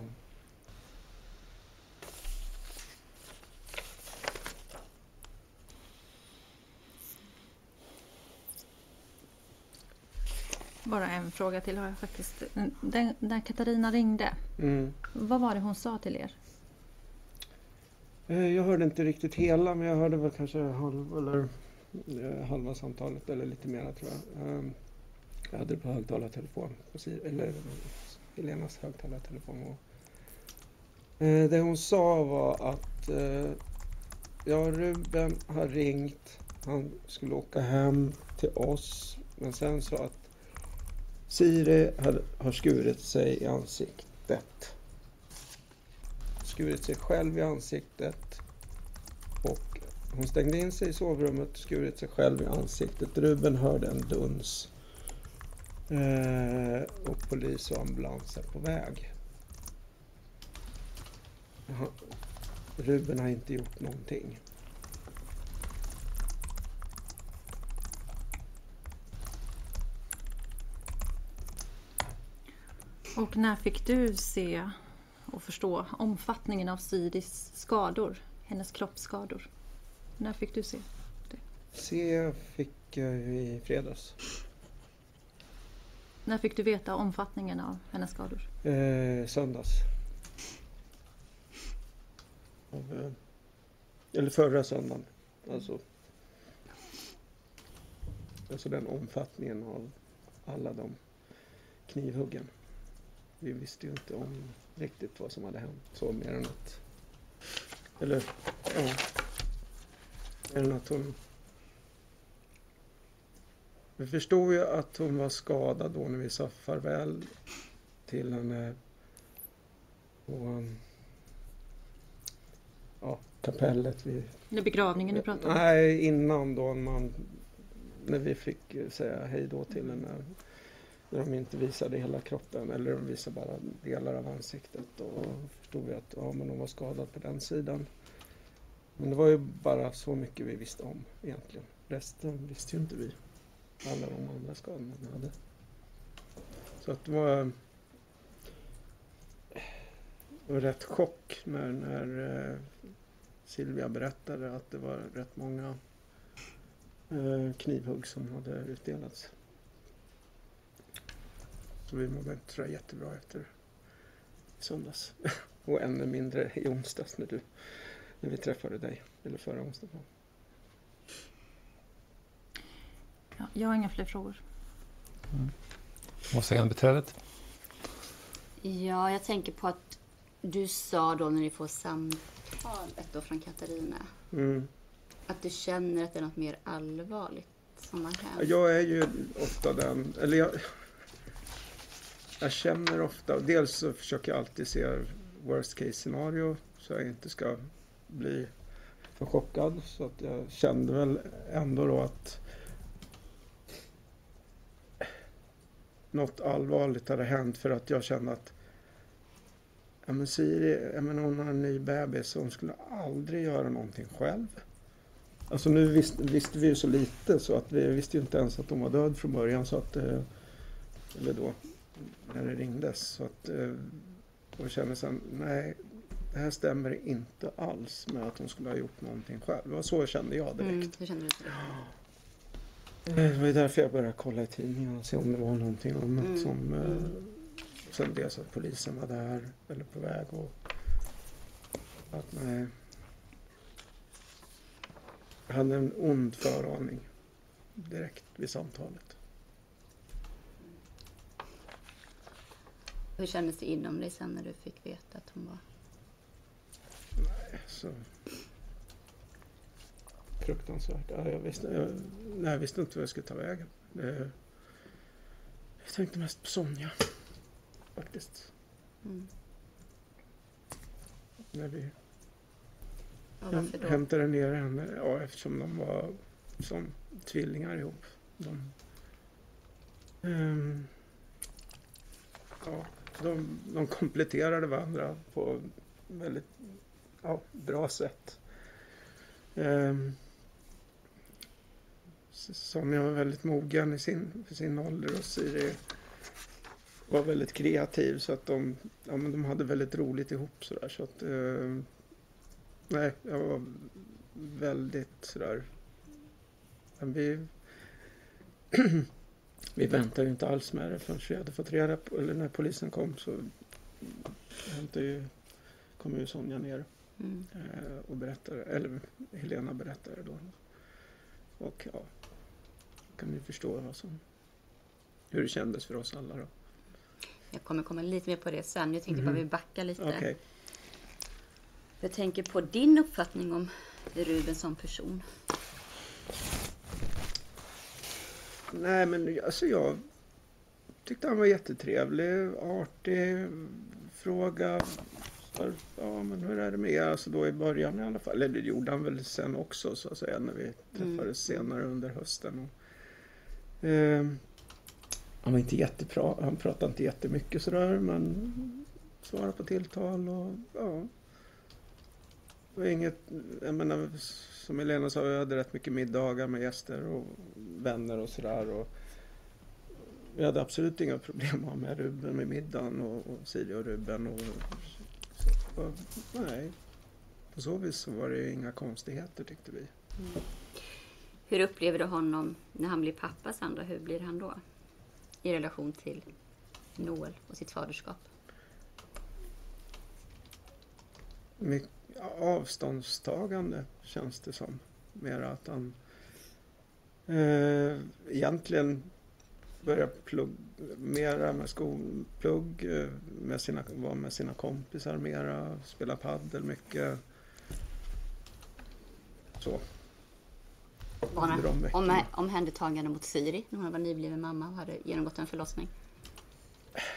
Bara en fråga till har jag faktiskt. Den, när Katarina ringde, mm. vad var det hon sa till er? Eh, jag hörde inte riktigt hela, men jag hörde väl kanske halv, eller, eh, halva samtalet eller lite mer tror jag. Ehm, jag hade det på högtalartelefon, eller Helenas högtalartelefon. Eh, det hon sa var att eh, ja, Ruben har ringt, han skulle åka hem till oss, men sen sa att Siri har skurit sig i ansiktet. Skurit sig själv i ansiktet. Och hon stängde in sig i sovrummet och skurit sig själv i ansiktet. Ruben hörde en duns. Eh, och polis och ambulans är på väg. Ruben har inte gjort någonting. Och när fick du se och förstå omfattningen av Siris skador, hennes kroppsskador? När fick du se det? Se fick jag i fredags. När fick du veta omfattningen av hennes skador? Eh, söndags. Eh, eller förra söndagen. Alltså, alltså den omfattningen av alla de knivhuggen vi visste ju inte om riktigt vad som hade hänt. Så mer än att... Eller, ja. Mer än att hon... Vi förstod ju att hon var skadad då när vi sa farväl till henne. Och, ja, kapellet. Vi, Eller begravningen du pratade om? Nej, innan då man, när vi fick säga hej då till henne när de inte visade hela kroppen eller de visade bara delar av ansiktet. Då förstod vi att ja, men hon var skadad på den sidan. Men det var ju bara så mycket vi visste om egentligen. Resten visste ju inte vi. Alla de andra skadorna hon hade. Så att det var, det var rätt chock när, när eh, Silvia berättade att det var rätt många eh, knivhugg som hade utdelats. Så vi mådde inte så jättebra efter söndags. Och ännu mindre i onsdags när, du, när vi träffade dig. Eller förra onsdagen. Ja, jag har inga fler frågor. Mm. Målsägandebiträdet? Ja, jag tänker på att du sa då när ni får samtalet då från Katarina. Mm. Att du känner att det är något mer allvarligt som har hänt. Jag är ju ofta den, eller jag, jag känner ofta, dels så försöker jag alltid se worst case scenario så jag inte ska bli för chockad. Så att jag kände väl ändå då att något allvarligt hade hänt för att jag kände att ja men Siri, jag menar hon har en ny bebis och hon skulle aldrig göra någonting själv. Alltså nu visste, visste vi ju så lite så att vi visste ju inte ens att hon var död från början så att eh, eller då när det ringdes. Så att, eh, och kände sen, nej, det här stämmer inte alls med att hon skulle ha gjort någonting själv. Det var så kände jag direkt. Mm, kände du? Det var därför jag började kolla i tidningen och se om det var någonting annat mm. som... Eh, mm. Sen dels att polisen var där eller på väg och att nej. Jag hade en ond föraning direkt vid samtalet. Hur kändes det inom dig sen när du fick veta att hon var... Nej, så... fruktansvärt. Ja, jag, visste, jag, nej, jag visste inte vad jag skulle ta vägen. Det, jag tänkte mest på Sonja. Faktiskt. Mm. När vi häm, hämtade ner henne. Ja, eftersom de var som tvillingar ihop. De, um, ja, de, de kompletterade varandra på väldigt ja, bra sätt. Um, Sonja var väldigt mogen i sin, för sin ålder och Siri var väldigt kreativ så att de, ja, men de hade väldigt roligt ihop sådär så att uh, nej, jag var väldigt sådär men vi vi väntade ju inte alls med det förrän vi hade fått reda på, eller när polisen kom så ju, kom ju Sonja ner mm. Eh, och berättade, eller Helena berättade då. Och ja, kan ni förstå vad som, hur det kändes för oss alla då. Jag kommer komma lite mer på det sen. Jag tänkte mm. bara vi backar lite. Okay. Jag tänker på din uppfattning om Ruben som person. Nej, men alltså jag tyckte han var jättetrevlig, artig, fråga ja men hur är det med er? Alltså då i början i alla fall. Eller det gjorde han väl sen också så att säga när vi träffades mm. senare under hösten. Eh, han var inte jättebra, han pratade inte jättemycket sådär men svarade på tilltal och ja. Det var inget, jag menar som Helena sa, jag hade rätt mycket middagar med gäster och vänner och sådär. och... Vi hade absolut inga problem med Ruben med middagen och, och Siri och Ruben. Och, och, nej, på så vis så var det inga konstigheter tyckte vi. Mm. Hur upplever du honom när han blir pappa sen då? Hur blir han då? I relation till Noel och sitt faderskap? Mycket avståndstagande känns det som. Mer att han eh, egentligen börjar plugga, mera med skolplugg, eh, med sina, vara med sina kompisar mera, spela paddel mycket. Så. Om, omhändertagande mot Siri när hon var nybliven mamma och hade genomgått en förlossning?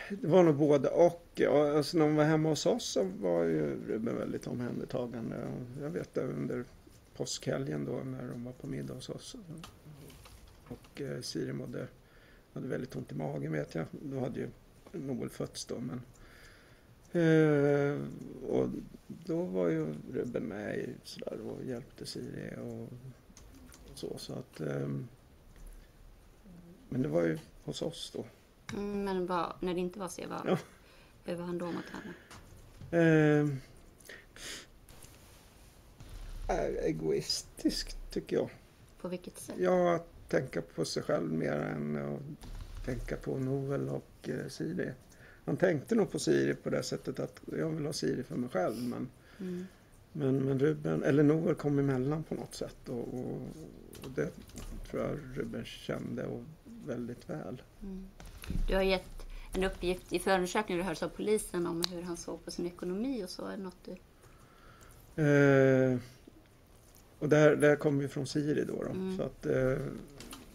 Det var nog både och. Alltså när hon var hemma hos oss så var ju Ruben väldigt omhändertagande. Jag vet det under påskhelgen då när de var på middag hos oss. Och eh, Siri mådde, hade väldigt ont i magen vet jag. Då hade ju Noel fötts då. Men, eh, och då var ju Ruben med sådär, och hjälpte Siri och så. så att, eh, men det var ju hos oss då. Mm, men vad, när det inte var så, vad, ja. hur var han då mot henne? Eh, egoistisk tycker jag. På vilket sätt? Ja, att tänka på sig själv mer än att tänka på Noel och eh, Siri. Han tänkte nog på Siri på det sättet att jag vill ha Siri för mig själv. Men, mm. Men, men Ruben, eller Noel kom emellan på något sätt. Och, och, och det tror jag Ruben kände och väldigt väl. Mm. Du har gett en uppgift i förundersökningen du hördes av polisen om hur han såg på sin ekonomi och så. Är det något du... Eh, och där, där kom vi från Siri då. då. Mm. Så att, eh,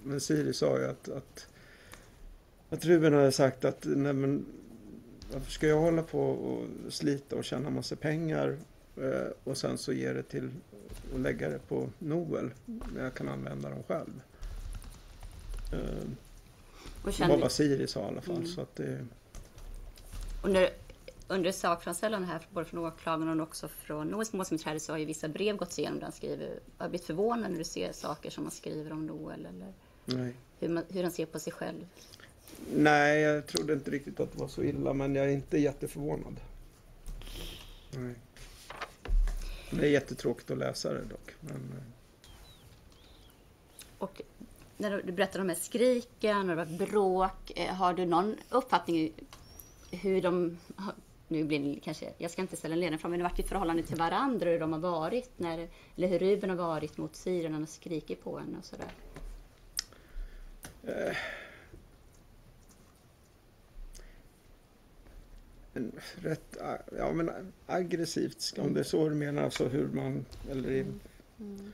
men Siri sa ju att, att, att Ruben hade sagt att nej men, varför ska jag hålla på och slita och tjäna massa pengar och sen så ge det till och lägga det på Noel när jag kan använda dem själv. Eh, och. Det var vad Siri sa i alla fall. Mm. Så att det... Under, under sakframställan här, både från åklagaren och också från Noels målsägandebiträde så har ju vissa brev gått igenom där han skriver. Har blivit förvånad när du ser saker som han skriver om Noel eller Nej. Hur, man, hur han ser på sig själv? Nej, jag trodde inte riktigt att det var så illa men jag är inte jätteförvånad. Nej. Det är jättetråkigt att läsa det dock. Men... Eh. Och när du berättar om de här skriken och det bråk. Eh, har du någon uppfattning hur de... Nu blir det kanske, jag ska inte ställa en ledande fråga, men det varit i förhållande till varandra, hur de har varit, när, eller hur Ruben har varit mot när han skrikit på henne och sådär? Eh. Rätt ja, men aggressivt, om det är så du menar, alltså hur man... Eller, mm. Mm.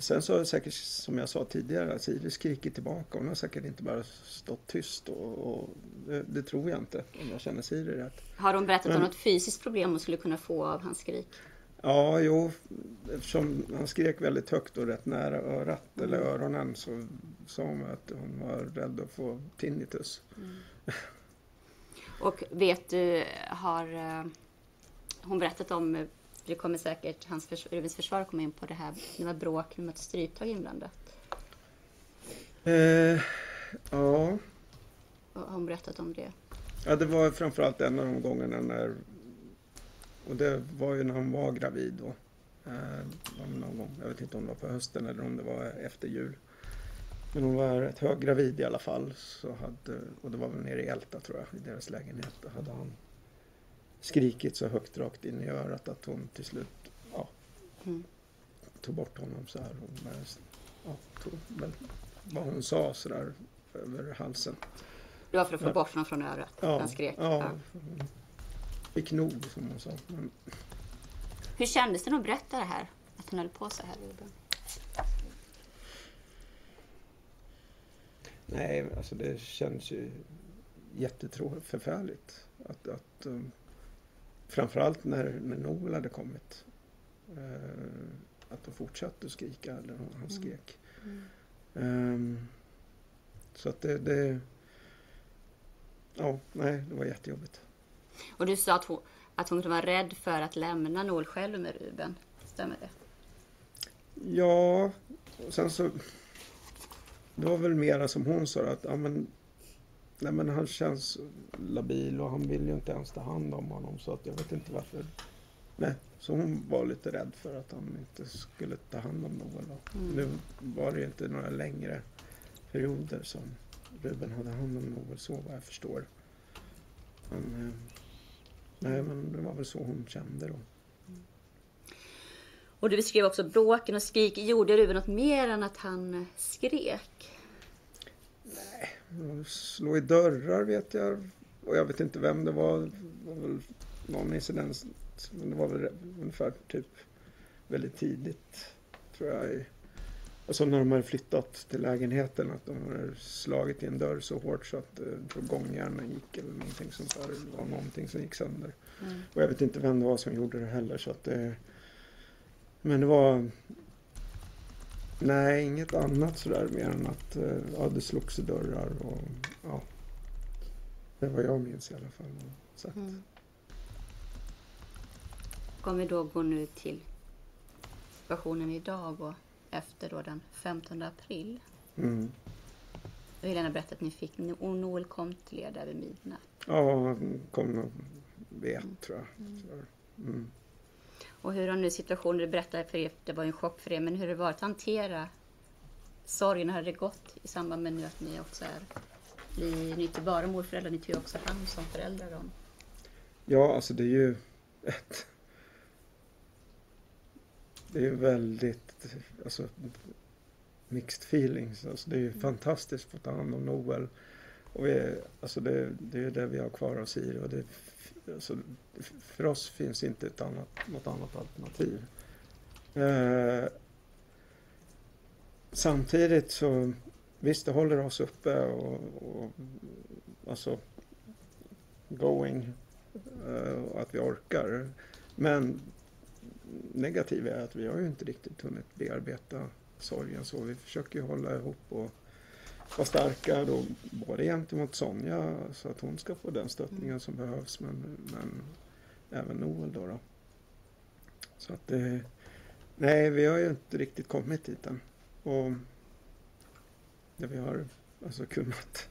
Sen så har säkert, som jag sa tidigare, Siri skriker tillbaka. Hon har säkert inte bara stått tyst och, och det, det, tror jag inte om jag känner Siri rätt. Har hon berättat Men, om något fysiskt problem hon skulle kunna få av hans skrik? Ja, jo, eftersom han skrek väldigt högt och rätt nära örat mm. eller öronen så sa hon att hon var rädd att få tinnitus. Och vet du, har eh, hon berättat om, det kommer säkert hans förs Rubens försvar komma in på det här, det var bråk med ett stryptag inblandat? Eh, ja. Har hon berättat om det? Ja, det var framförallt en av de gångerna när och det var ju när hon var gravid då. Eh, någon gång, jag vet inte om det var på hösten eller om det var efter jul. Men hon var rätt höggravid i alla fall. Så hade, och det var väl nere i Älta tror jag, i deras lägenhet. Då hade han skrikit så högt rakt in i örat att hon till slut ja, mm. tog bort honom så här. Hon ja, tog väl vad hon sa så där över halsen. Det var för att få bort honom från örat? Ja, han skrek? Ja, ja. Fick nog som hon sa. Men... Hur kändes det när hon berättade det här? Att hon höll på så här? Nej, alltså det känns ju jättetråkigt, förfärligt. Att, att, um, framförallt när, när Noel hade kommit. Uh, att de fortsatte att skrika, eller han mm. skrek. Mm. Um, så att det, det... Ja, nej, det var jättejobbigt. Och du sa att hon, att hon var rädd för att lämna Noel själv med Ruben. Stämmer det? Ja, och sen så... Det var väl mera som hon sa att ja, men, nej, men han känns labil och han vill ju inte ens ta hand om honom så att jag vet inte varför. Nej, så hon var lite rädd för att han inte skulle ta hand om Noel. Mm. Nu var det inte några längre perioder som Ruben hade hand om Noel så vad jag förstår. Men, eh, nej, men det var väl så hon kände då. Och du beskrev också bråken och skrik. Gjorde Ruben något mer än att han skrek? Nej, slå i dörrar vet jag. Och jag vet inte vem det var. Det var väl någon incident. Men det var väl ungefär typ väldigt tidigt. Tror jag. Alltså när de hade flyttat till lägenheten att de hade slagit i en dörr så hårt så att eh, gångjärnen gick eller någonting sånt där. Det var någonting som gick sönder. Mm. Och jag vet inte vem det var som gjorde det heller så att det... Men det var... Nej, inget annat sådär mer än att eh, ja, det slogs i dörrar och ja. Det var jag minns i alla fall. Så att. Mm. Om vi då går nu till situationen idag och efter då den 15 april. Mm. Helena berättade att ni fick, och Noel kom till er där vid midnatt. Ja, han kom vid ett mm. tror jag. Mm. Och hur har nu situationen, du berättade för er, det var en chock för er, men hur har det varit att hantera sorgen? Hur har det gått i samband med nu att ni också är, ni är inte bara morföräldrar, ni tar ju också hand som föräldrar om. Ja, alltså det är ju ett det är väldigt alltså, mixed feelings. Alltså, det är ju mm. fantastiskt att få ta hand om Noel. Och vi, alltså det, det är det vi har kvar av Siri. Och det, Alltså, så för oss finns inte ett annat, något annat alternativ. Eh, samtidigt så visst, det håller oss uppe och, och alltså going eh, och att vi orkar. Men negativa är att vi har ju inte riktigt hunnit bearbeta sorgen så. Vi försöker ju hålla ihop och vara starka då, både gentemot Sonja så att hon ska få den stöttningen som behövs men, men även Noel då. då. Så att det, nej, vi har ju inte riktigt kommit dit än. Och det vi har alltså kunnat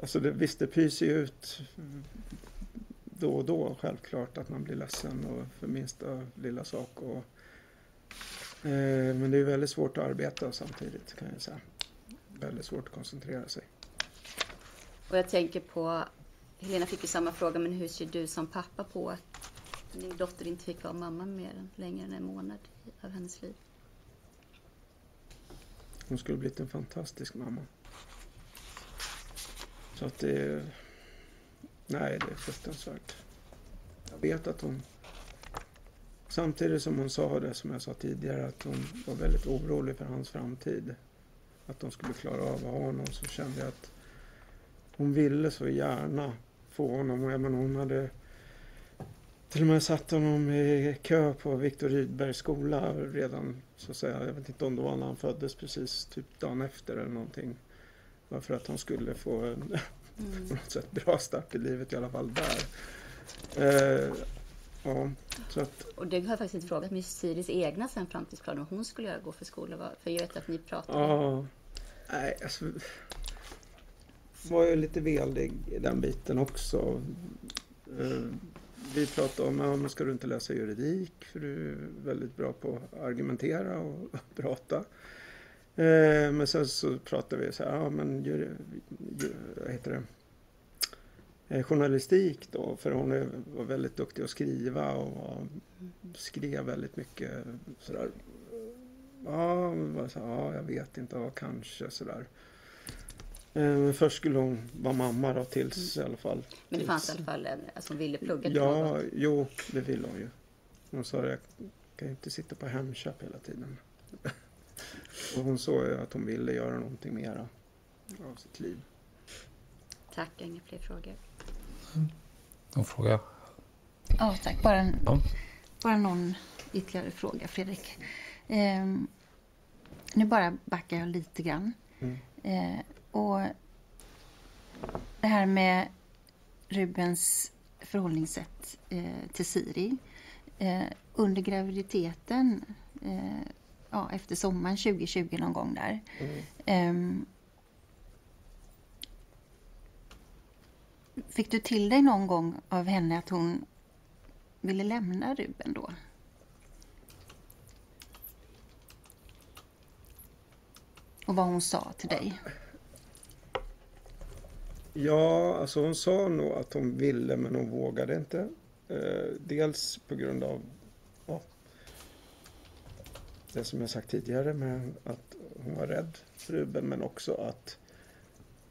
Alltså det, visst, det pyser ju ut då och då självklart att man blir ledsen och för minsta lilla sak. Och, eh, men det är väldigt svårt att arbeta samtidigt kan jag säga. Väldigt svårt att koncentrera sig. Och jag tänker på, Helena fick ju samma fråga, men hur ser du som pappa på att din dotter inte fick vara mamma mer än längre än en månad av hennes liv? Hon skulle blivit en fantastisk mamma. Så att det Nej, det är fruktansvärt. Jag vet att hon samtidigt som hon sa det som jag sa tidigare att hon var väldigt orolig för hans framtid. Att de skulle klara av att ha honom så kände jag att hon ville så gärna få honom. Och jag menar, hon hade till och med satt honom i kö på Viktor Rydbergs skola redan så att säga. Jag vet inte om det var när han föddes precis typ dagen efter eller någonting. Bara för att han skulle få en mm. på något sätt bra start i livet i alla fall där. Eh, ja, att, och det har jag faktiskt inte frågat med Siris egna sen framtidsplaner vad hon skulle göra, gå för skola. För jag vet att ni pratade. Ja, nej alltså var ju lite velig i den biten också. Eh, vi pratade om, ja, men ska du inte läsa juridik för du är väldigt bra på att argumentera och prata. Eh, men sen så pratade vi så här, ja men vad heter det? Eh, journalistik då, för hon var väldigt duktig att skriva och skrev väldigt mycket sådär. Ja, ja, jag vet inte, ja, kanske sådär. Eh, först skulle hon vara mamma då tills mm. i alla fall. Men det fanns i alla fall en, alltså hon ville plugga Ja, jo det ville hon ju. Hon sa att jag kan inte sitta på Hemköp hela tiden. och hon såg ju att hon ville göra någonting mera av sitt liv. Tack, inga fler frågor. Någon fråga? Ja, tack. Bara, en, ja. bara någon ytterligare fråga, Fredrik. Eh, nu bara backar jag lite grann. Mm. Eh, och det här med Rubens förhållningssätt eh, till Siri. Eh, under graviditeten, eh, ja, efter sommaren 2020 någon gång där. Mm. Fick du till dig någon gång av henne att hon ville lämna Ruben då? Och vad hon sa till dig? Ja, alltså hon sa nog att hon ville men hon vågade inte. Eh, dels på grund av ja, det som jag sagt tidigare med att hon var rädd för Ruben men också att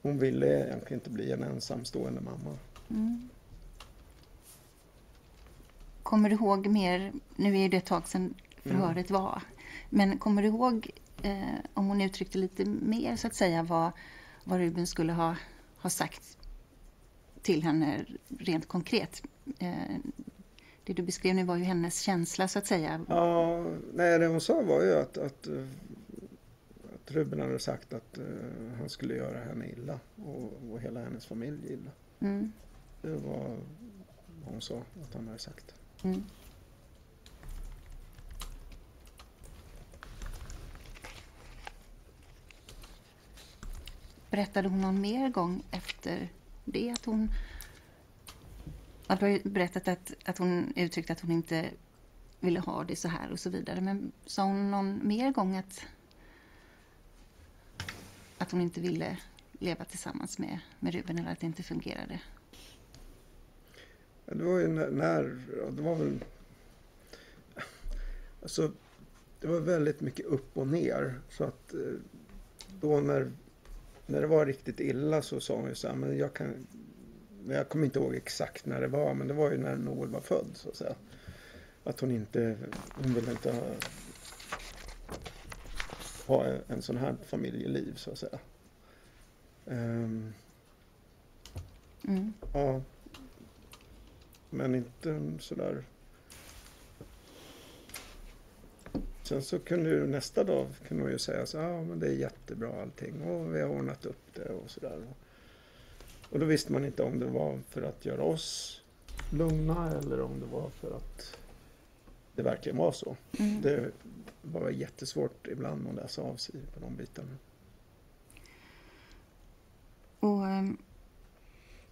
hon ville egentligen inte bli en ensamstående mamma. Mm. Kommer du ihåg mer, nu är det ett tag sedan förhöret mm. var, men kommer du ihåg eh, om hon uttryckte lite mer så att säga vad, vad Ruben skulle ha har sagt till henne rent konkret. Eh, det du beskrev nu var ju hennes känsla så att säga. Ja, nej, det hon sa var ju att, att, att Ruben hade sagt att uh, han skulle göra henne illa och, och hela hennes familj illa. Mm. Det var vad hon sa att han hade sagt. Mm. Berättade hon någon mer gång efter det att hon... Du har berättat att, att hon uttryckte att hon inte ville ha det så här och så vidare. Men sa hon någon mer gång att, att hon inte ville leva tillsammans med, med Ruben eller att det inte fungerade? Det var ju när, när det var väl... Alltså, det var väldigt mycket upp och ner. Så att eh, då när när det var riktigt illa så sa hon ju så här, men jag kan... Jag kommer inte ihåg exakt när det var, men det var ju när Noel var född så att säga. Att hon inte, hon ville inte ha, ha en sån här familjeliv så att säga. Um, mm. Ja. Men inte sådär Sen så kunde ju nästa dag kunde man ju säga så ja men det är jättebra allting och vi har ordnat upp det och sådär. Och då visste man inte om det var för att göra oss lugna eller om det var för att det verkligen var så. Mm. Det var jättesvårt ibland att läsa av sig på de bitarna. Och um,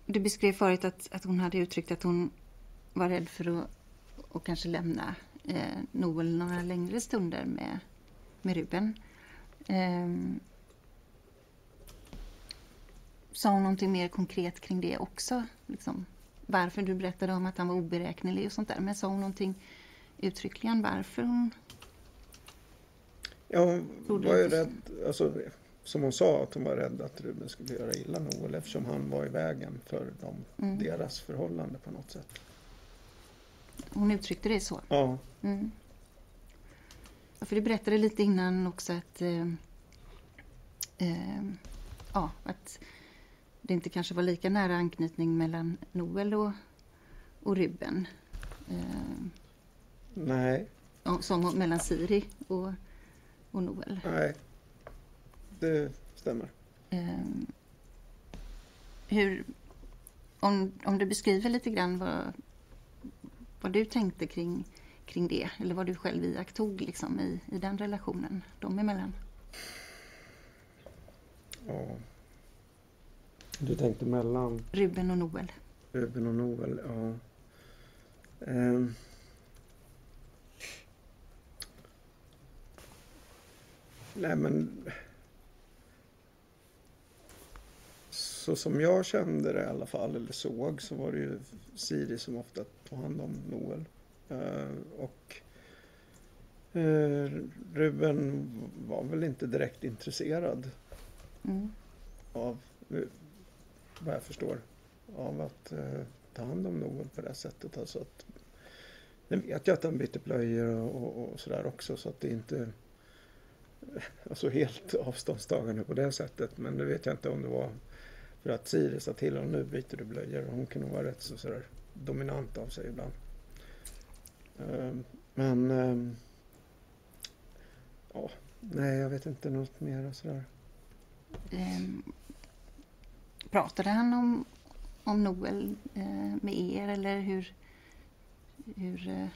Du beskrev förut att, att hon hade uttryckt att hon var rädd för att och kanske lämna eh, Noel några längre stunder med, med Ruben. Eh, sa hon någonting mer konkret kring det också? Liksom, varför du berättade om att han var oberäknelig och sånt där. Men sa hon någonting uttryckligen varför hon Ja, hon var ju rädd, alltså, som hon sa, att hon var rädd att Ruben skulle göra illa Noel eftersom han var i vägen för dem, mm. deras förhållande på något sätt. Hon uttryckte det så? Ja. Mm. För du berättade lite innan också att, eh, eh, ja, att det inte kanske var lika nära anknytning mellan Noel och, och Ruben. Eh, Nej. Som mellan Siri och, och Noel. Nej, det stämmer. Eh, hur, om, om du beskriver lite grann vad, vad du tänkte kring, kring det, eller vad du själv iakttog liksom, i, i den relationen dem emellan? Ja. Du tänkte mellan? Ruben och Noel. Ruben och Noel, ja. Um. Nej men... Så som jag kände det i alla fall, eller såg, så var det ju Siri som ofta tog hand om Noel. Uh, och uh, Ruben var väl inte direkt intresserad mm. av, vad jag förstår, av att uh, ta hand om Noel på det sättet. Alltså att, jag vet ju att han byter blöjor och, och, och sådär också så att det inte alltså helt avståndstagande på det sättet. Men det vet jag inte om det var för att Siri sa till honom nu byter du blöjor. Hon kunde vara rätt så sådär dominant av sig ibland. Ehm, men ehm, ja, nej jag vet inte något mer sådär. Ehm, pratade han om, om Noel eh, med er eller hur, hur eh,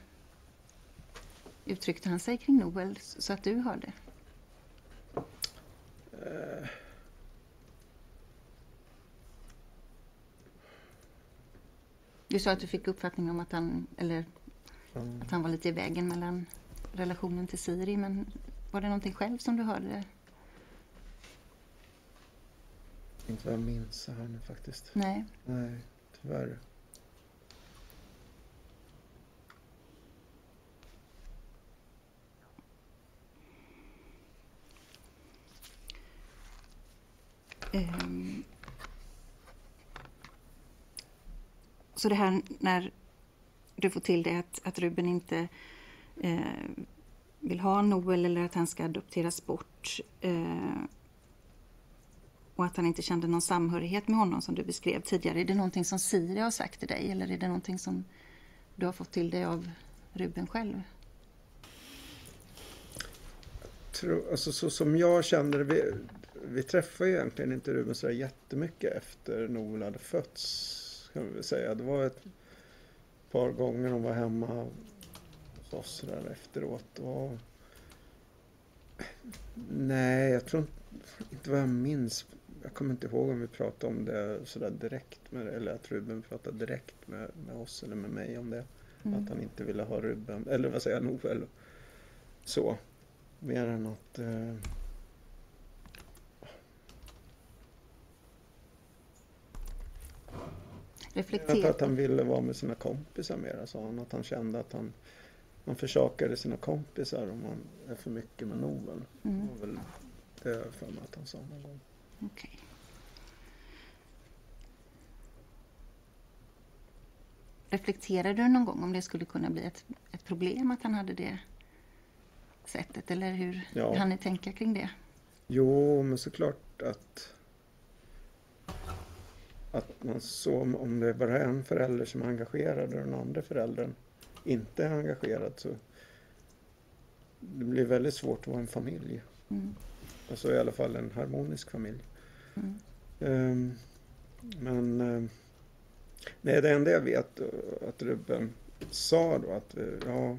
uttryckte han sig kring Noel så att du hörde? Du sa att du fick uppfattning om att han, eller mm. att han var lite i vägen mellan relationen till Siri, men var det någonting själv som du hörde? Inte vad jag minns här nu faktiskt. Nej. Nej, tyvärr. Um, så det här när du får till det att, att Ruben inte eh, vill ha Noel eller att han ska adopteras bort eh, och att han inte kände någon samhörighet med honom som du beskrev tidigare. Är det någonting som Siri har sagt till dig eller är det någonting som du har fått till dig av Ruben själv? Tror, alltså, så som jag känner det, vi, träffade ju egentligen inte Ruben så jättemycket efter Noel hade fötts kan vi säga. Det var ett par gånger de var hemma hos oss där efteråt. Och... Nej, jag tror inte vad jag minns. Jag kommer inte ihåg om vi pratade om det sådär direkt med eller att Ruben pratade direkt med, med oss eller med mig om det. Mm. Att han inte ville ha Ruben, eller vad säger jag, Noel. Så. Mer än att eh, reflektera. Att han ville vara med sina kompisar mera sa han. Att han kände att han, han försakade sina kompisar om man är för mycket med Noel. Mm. Det var väl det för mig att han sa någon gång. Okay. Reflekterade du någon gång om det skulle kunna bli ett, ett problem att han hade det sättet? Eller hur ja. hann ni tänka kring det? Jo, men såklart att att man så, om det är bara en förälder som är engagerad och den andra föräldern inte är engagerad så det blir väldigt svårt att vara en familj. Mm. Alltså i alla fall en harmonisk familj. Mm. Um, men um, nej, det enda jag vet uh, att Ruben sa då att uh, ja,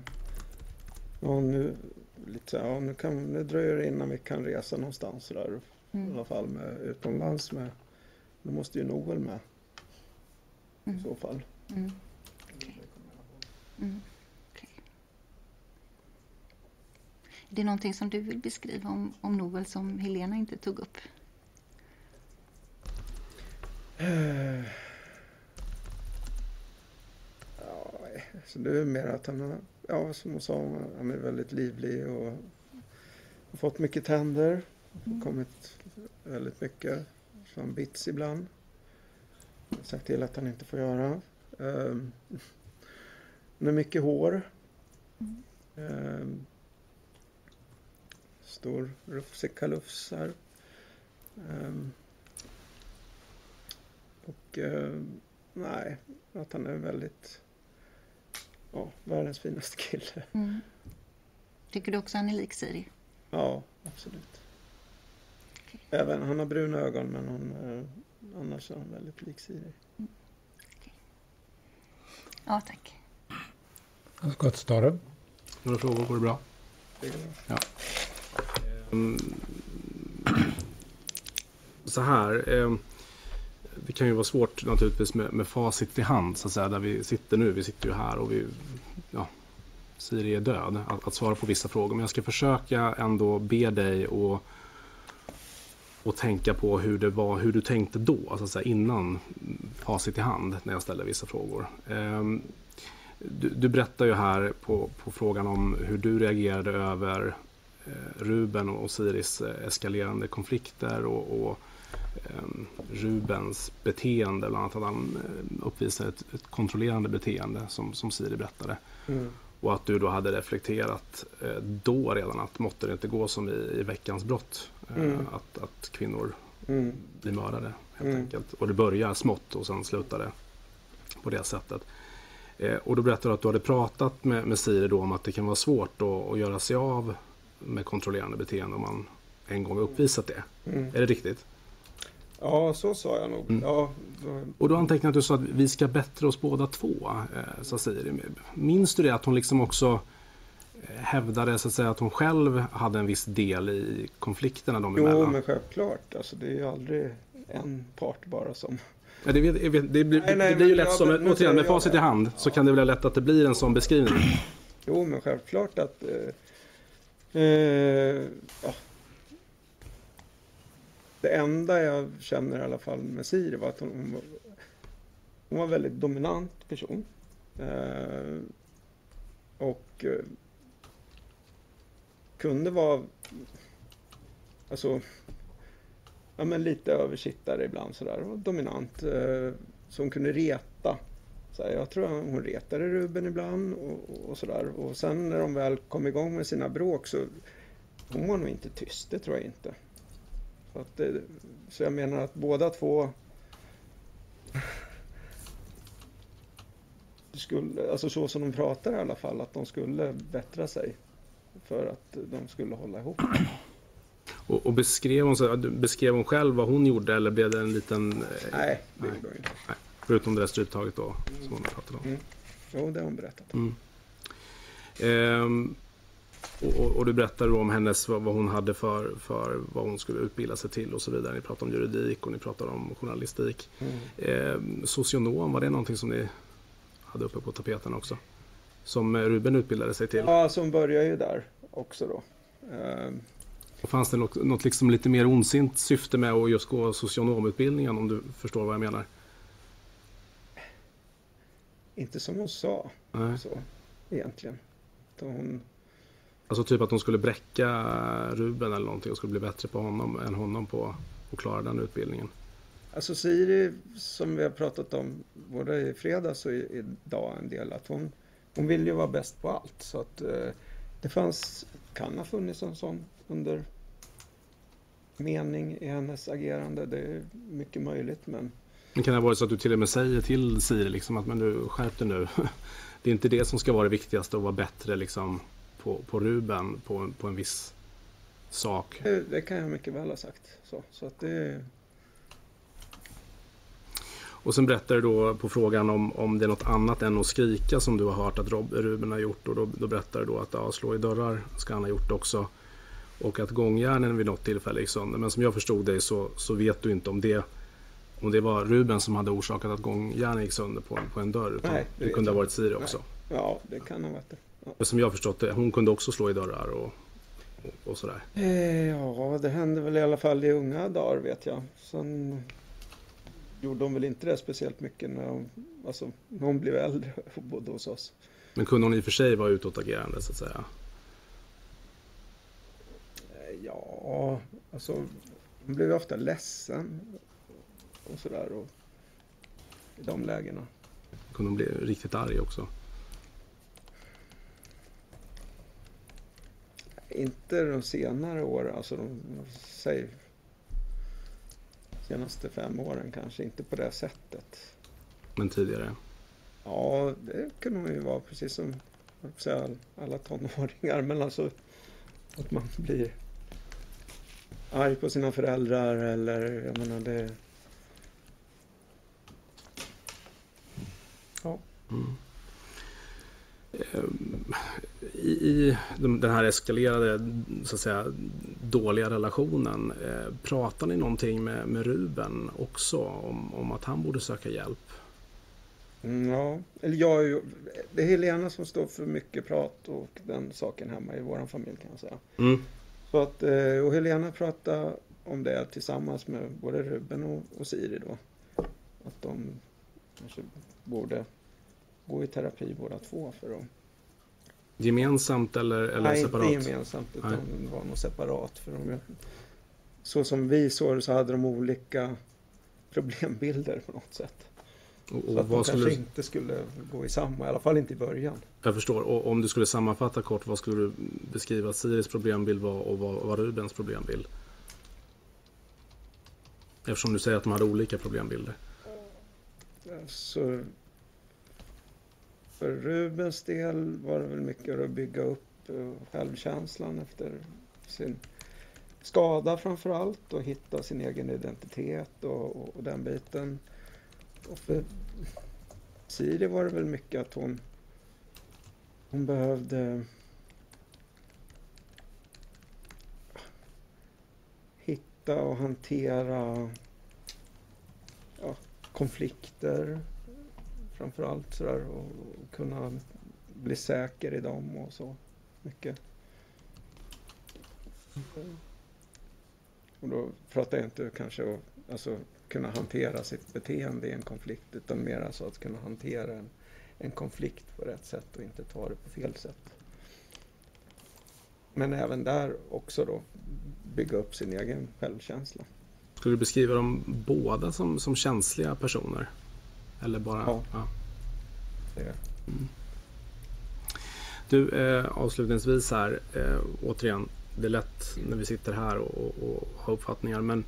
ja, nu, lite, ja nu, kan, nu dröjer det innan vi kan resa någonstans där. Mm. I alla fall med, utomlands med då måste ju Noel med. Mm. I så fall. Mm. Okay. Mm. Okay. Är det någonting som du vill beskriva om, om Noel som Helena inte tog upp? Uh, ja, så det är mer att han ja som hon sa, han är väldigt livlig och har fått mycket tänder. Mm. Kommit väldigt mycket han bits ibland. Jag har sagt till att han inte får göra. Um, med mycket hår. Mm. Eh, stor rufsig kalufs här. Eh, och eh, nej, att han är väldigt, ja, världens finaste kille. Mm. Tycker du också han är lik Siri? Ja, absolut. Även, han har bruna ögon men hon, eh, annars är han väldigt lik Siri. Mm. Okay. Ja, tack. Gott Stare. Några frågor? Går det bra? Det går bra. Ja. Um, så här. Um, det kan ju vara svårt naturligtvis med, med facit i hand, så att säga, där vi sitter nu. Vi sitter ju här och vi, ja, Siri är död, att, att svara på vissa frågor. Men jag ska försöka ändå be dig och och tänka på hur det var, hur du tänkte då, alltså så att säga, innan facit i hand när jag ställer vissa frågor. Um, du, du berättar ju här på, på, frågan om hur du reagerade över eh, Ruben och Osiris eh, eskalerande konflikter och, och eh, Rubens beteende. Bland annat att han eh, uppvisade ett, ett, kontrollerande beteende som, som Siri berättade. Mm. Och att du då hade reflekterat eh, då redan att måtte det inte gå som i, i veckans brott. Eh, mm. Att, att kvinnor mm. blir mördade helt mm. enkelt. Och det börjar smått och sen slutar det på det sättet. Eh, och då berättade du att du hade pratat med, med Siri då om att det kan vara svårt att, att göra sig av med kontrollerande beteende om man en gång uppvisat det. Mm. Är det riktigt? Ja, så sa jag nog. Mm. Ja, då... Och då antecknade du sa att vi ska bättra oss båda två, eh, sa Siri. Minns du det att hon liksom också eh, hävdade så att, säga, att hon själv hade en viss del i konflikterna dem jo, emellan? Jo, men självklart. Alltså, det är ju aldrig en part bara som Ja, det, det, det, blir, nej, nej, det blir ju lätt som, återigen med facit i hand så kan det bli lätt att det blir en sån beskrivning. Jo, men självklart att eh, eh, ja. Det enda jag känner i alla fall med Siri var att hon, hon, var, hon var en väldigt dominant person. Eh, och eh, kunde vara, alltså ja, men lite översittare ibland sådär och dominant. Eh, så hon kunde reta. Så här, jag tror hon retade Ruben ibland och, och sådär. Och sen när de väl kom igång med sina bråk så hon var nog inte tyst, det tror jag inte. Så, att så jag menar att båda två skulle, alltså så som de pratar i alla fall, att de skulle bättra sig för att de skulle hålla ihop. Och, och, beskrev, hon, beskrev hon själv vad hon gjorde eller blev det en liten... Eh, nej, det gjorde hon inte. Nej. Förutom det där stryptaget då, som hon pratade om. Mm. Jo, det har hon berättat mm. ehm, och, och, du berättade om hennes, vad, vad, hon hade för, för vad hon skulle utbilda sig till och så vidare. Ni pratade om juridik och ni pratade om journalistik. Mm. Ehm, socionom, var det någonting som ni hade uppe på tapeten också? Som Ruben utbildade sig till? Ja, som börjar ju där också då. Ehm, och fanns det något, något liksom lite mer ondsint syfte med att just gå socionomutbildningen om du förstår vad jag menar? Inte som hon sa Nej. så egentligen. Hon... Alltså typ att hon skulle bräcka Ruben eller någonting och skulle bli bättre på honom än honom på att klara den utbildningen. Alltså Siri, som vi har pratat om både i fredags och idag en del, att hon, hon vill ju vara bäst på allt. Så att eh, det fanns, kan ha funnits en sån under mening i hennes agerande. Det är mycket möjligt men... Det kan ha varit så att du till och med säger till Siri liksom att men du skärp dig nu. Det är inte det som ska vara det viktigaste att vara bättre liksom på, på Ruben på, på en viss sak. Det, det kan jag mycket väl ha sagt. Så, så att det... Och sen berättar du då på frågan om, om det är något annat än att skrika som du har hört att Rob, Ruben har gjort. Och då, då berättar du då att ja, slå i dörrar ska han ha gjort också. Och att gångjärnen vid något tillfälle gick sönder. Men som jag förstod dig så, så vet du inte om det om det var Ruben som hade orsakat att gångjärnen gick sönder på, på en dörr. Nej, det, det kunde ha varit Siri också. Ja, det kan ha varit det. Som jag förstått det, hon kunde också slå i dörrar och, och, och sådär. Eh, ja, det hände väl i alla fall i unga dagar vet jag. Sen gjorde hon väl inte det speciellt mycket när hon, alltså, när hon blev äldre och bodde hos oss. Men kunde hon i och för sig vara utåtagerande så att säga? Ja, alltså hon blev ofta ledsen och sådär. I de lägena. Kunde hon bli riktigt arg också? Inte de senare åren, alltså de, säg senaste fem åren kanske, inte på det sättet. Men tidigare? Ja, det kunde man ju vara precis som säga, alla tonåringar. Men alltså att man blir arg på sina föräldrar eller jag menar det... Ja. Mm. I, I den här eskalerade, så att säga, dåliga relationen, eh, pratar ni någonting med, med Ruben också om, om att han borde söka hjälp? Mm, ja, eller jag, det är Helena som står för mycket prat och den saken hemma i vår familj kan jag säga. Mm. Så att, eh, och Helena pratar om det tillsammans med både Ruben och, och Siri då. Att de kanske borde gå i terapi båda två för att Gemensamt eller, eller Nej, separat? Nej, inte gemensamt utan Nej. det var nog separat. För de, så som vi såg det så hade de olika problembilder på något sätt. Och, och så att de kanske inte skulle gå i samma, i alla fall inte i början. Jag förstår. Och om du skulle sammanfatta kort, vad skulle du beskriva Siris problembild var och vad var Rubens problembild? Eftersom du säger att de hade olika problembilder. Så för Rubens del var det väl mycket att bygga upp eh, självkänslan efter sin skada framför allt och hitta sin egen identitet och, och, och den biten. Och för Siri var det väl mycket att hon, hon behövde hitta och hantera ja, konflikter framför allt sådär och, och kunna bli säker i dem och så mycket. Och då pratar jag inte kanske att alltså, kunna hantera sitt beteende i en konflikt utan mer alltså att kunna hantera en, en konflikt på rätt sätt och inte ta det på fel sätt. Men även där också då bygga upp sin egen självkänsla. Skulle du beskriva dem båda som, som känsliga personer? Eller bara... Ja. ja. Mm. Du, eh, avslutningsvis här, eh, återigen, det är lätt när vi sitter här och, och, och har uppfattningar, men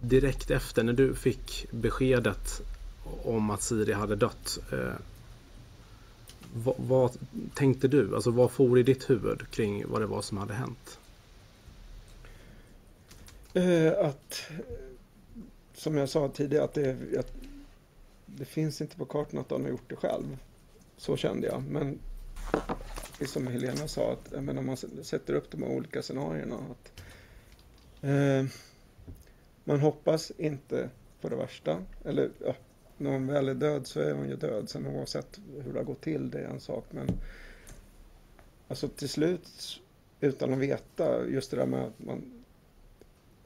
direkt efter när du fick beskedet om att Siri hade dött, eh, vad, vad, tänkte du? Alltså vad for i ditt huvud kring vad det var som hade hänt? Eh, att, som jag sa tidigare, att det, att det finns inte på kartan att han har gjort det själv. Så kände jag. Men som Helena sa, att jag man sätter upp de här olika scenarierna. Att, eh, man hoppas inte på det värsta. Eller ja, när hon väl är död så är hon ju död. Sen oavsett hur det har gått till, det är en sak. Men alltså till slut, utan att veta, just det där med att, man,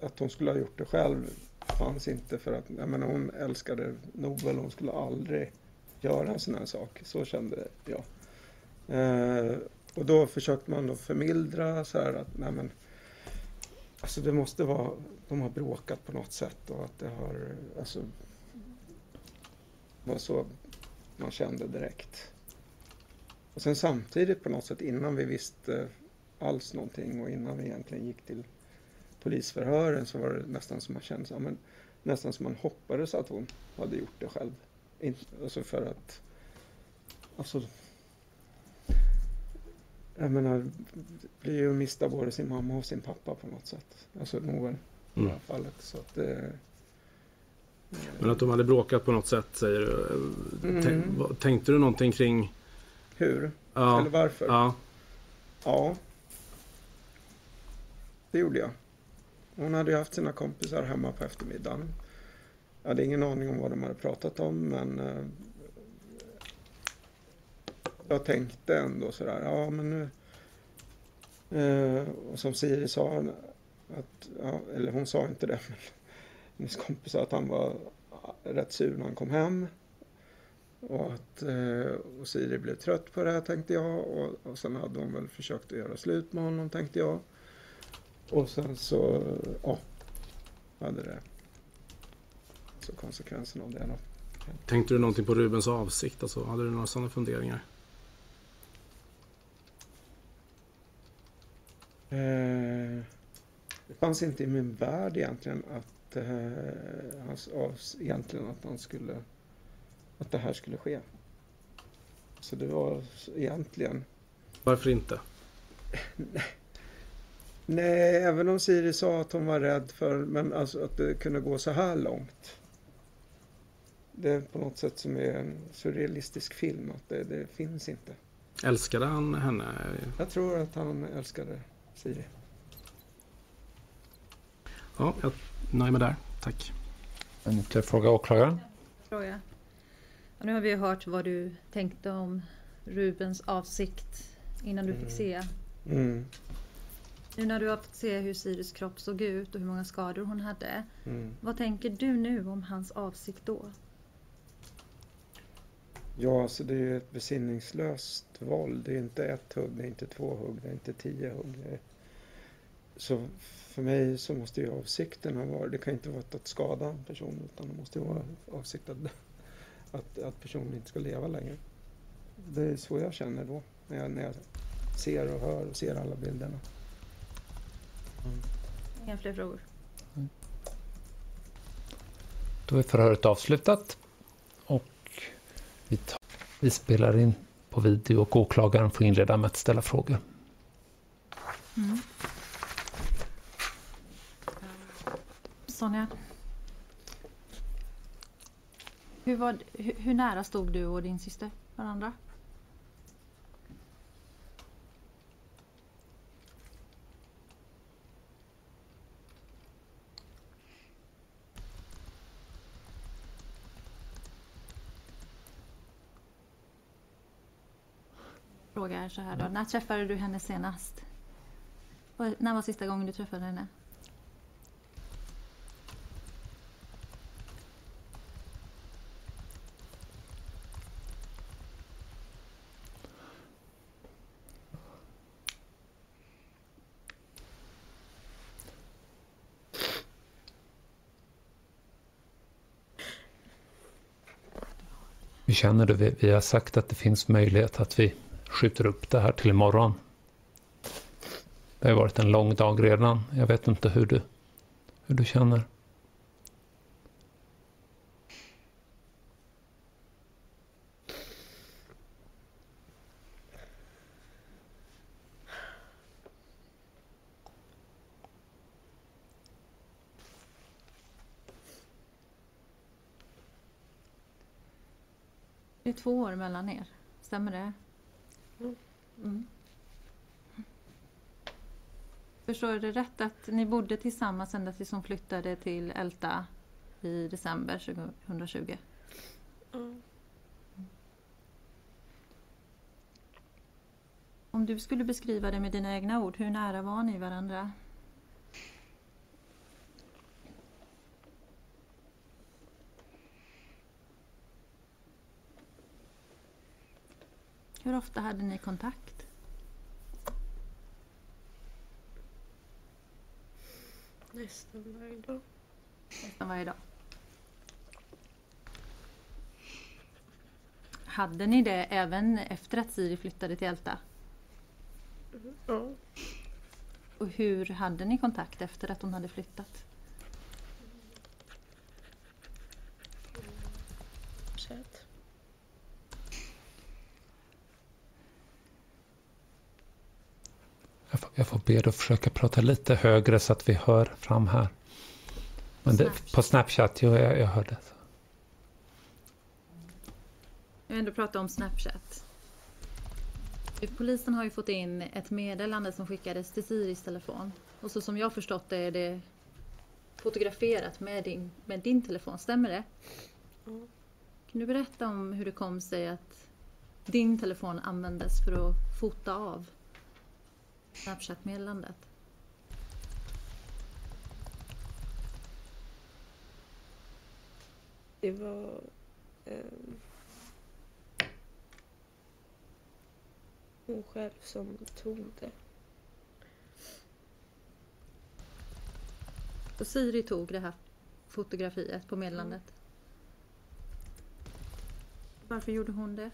att hon skulle ha gjort det själv fanns inte för att jag menar, hon älskade Nobel och hon skulle aldrig göra en sån här sak. Så kände jag. Eh, och då försökte man då förmildra så här att nej men, alltså det måste vara, de har bråkat på något sätt och att det har, alltså, var så man kände direkt. Och sen samtidigt på något sätt innan vi visste alls någonting och innan vi egentligen gick till polisförhören så var det nästan som man kände, men, nästan som man hoppades att hon hade gjort det själv. In, alltså för att, alltså, jag menar, blir ju att mista både sin mamma och sin pappa på något sätt. Alltså Noel i mm. det här fallet. Så att, eh, men att de hade bråkat på något sätt säger du. Mm. Tänkte du någonting kring? Hur? Ja. Eller varför? Ja. Ja. Det gjorde jag. Hon hade ju haft sina kompisar hemma på eftermiddagen. Jag hade ingen aning om vad de hade pratat om men eh, jag tänkte ändå sådär, ja men nu eh, och som Siri sa, att, ja, eller hon sa inte det, men hennes kompis sa att han var rätt sur när han kom hem. Och att eh, och Siri blev trött på det här tänkte jag och, och sen hade hon väl försökt att göra slut med honom tänkte jag. Och sen så, ja, hade det så konsekvensen av det då. Tänkte du någonting på Rubens avsikt? Alltså, hade du några sådana funderingar? Eh, det fanns inte i min värld egentligen att eh, hans, egentligen att han skulle att det här skulle ske. Så det var egentligen... Varför inte? Nej, även om Siri sa att hon var rädd för men alltså att det kunde gå så här långt. Det är på något sätt som är en surrealistisk film. Att det, det finns inte. Älskade han henne? Jag tror att han älskade Siri. Ja, jag nöjer mig där. Tack. En ytterligare fråga åklagaren. Fråga. Och nu har vi hört vad du tänkte om Rubens avsikt innan du fick mm. se. Mm. Nu när du har fått se hur Sirius kropp såg ut och hur många skador hon hade. Mm. Vad tänker du nu om hans avsikt då? Ja, alltså det är ett besinningslöst våld. Det är inte ett hugg, det är inte två hugg, det är inte tio hugg. Så för mig så måste ju avsikten ha varit, det kan inte vara att skada en person utan det måste vara avsikten att, att personen inte ska leva längre. Det är så jag känner då när jag, när jag ser och hör och ser alla bilderna. Mm. Inga fler frågor? Mm. Då är förhöret avslutat och vi, tar, vi spelar in på video och åklagaren får inleda med att ställa frågor. Mm. Sonja? Hur, var, hur, hur nära stod du och din syster varandra? Frågar så här då. När träffade du henne senast? När var sista gången du träffade henne? Hur känner du? Vi har sagt att det finns möjlighet att vi skjuter upp det här till imorgon. Det har varit en lång dag redan. Jag vet inte hur du, hur du känner. Det är två år mellan er, stämmer det? Mm. Förstår det rätt att ni bodde tillsammans ända tills hon flyttade till Älta i december 2020? Mm. Om du skulle beskriva det med dina egna ord, hur nära var ni varandra? Hur ofta hade ni kontakt? Nästan varje dag. Nästan varje dag. Hade ni det även efter att Siri flyttade till Älta? Ja. Och hur hade ni kontakt efter att hon hade flyttat? Jag får be dig att försöka prata lite högre så att vi hör fram här. Men det, Snapchat. på Snapchat, jo, jag, jag hörde. Jag vill ändå prata om Snapchat. Polisen har ju fått in ett meddelande som skickades till Siris telefon. Och så som jag förstått det är det fotograferat med din, med din telefon, stämmer det? Mm. Kan du berätta om hur det kom sig att din telefon användes för att fota av Snapchat-meddelandet. Det var... Eh, hon själv som tog det. Och Siri tog det här fotografiet på meddelandet. Mm. Varför gjorde hon det?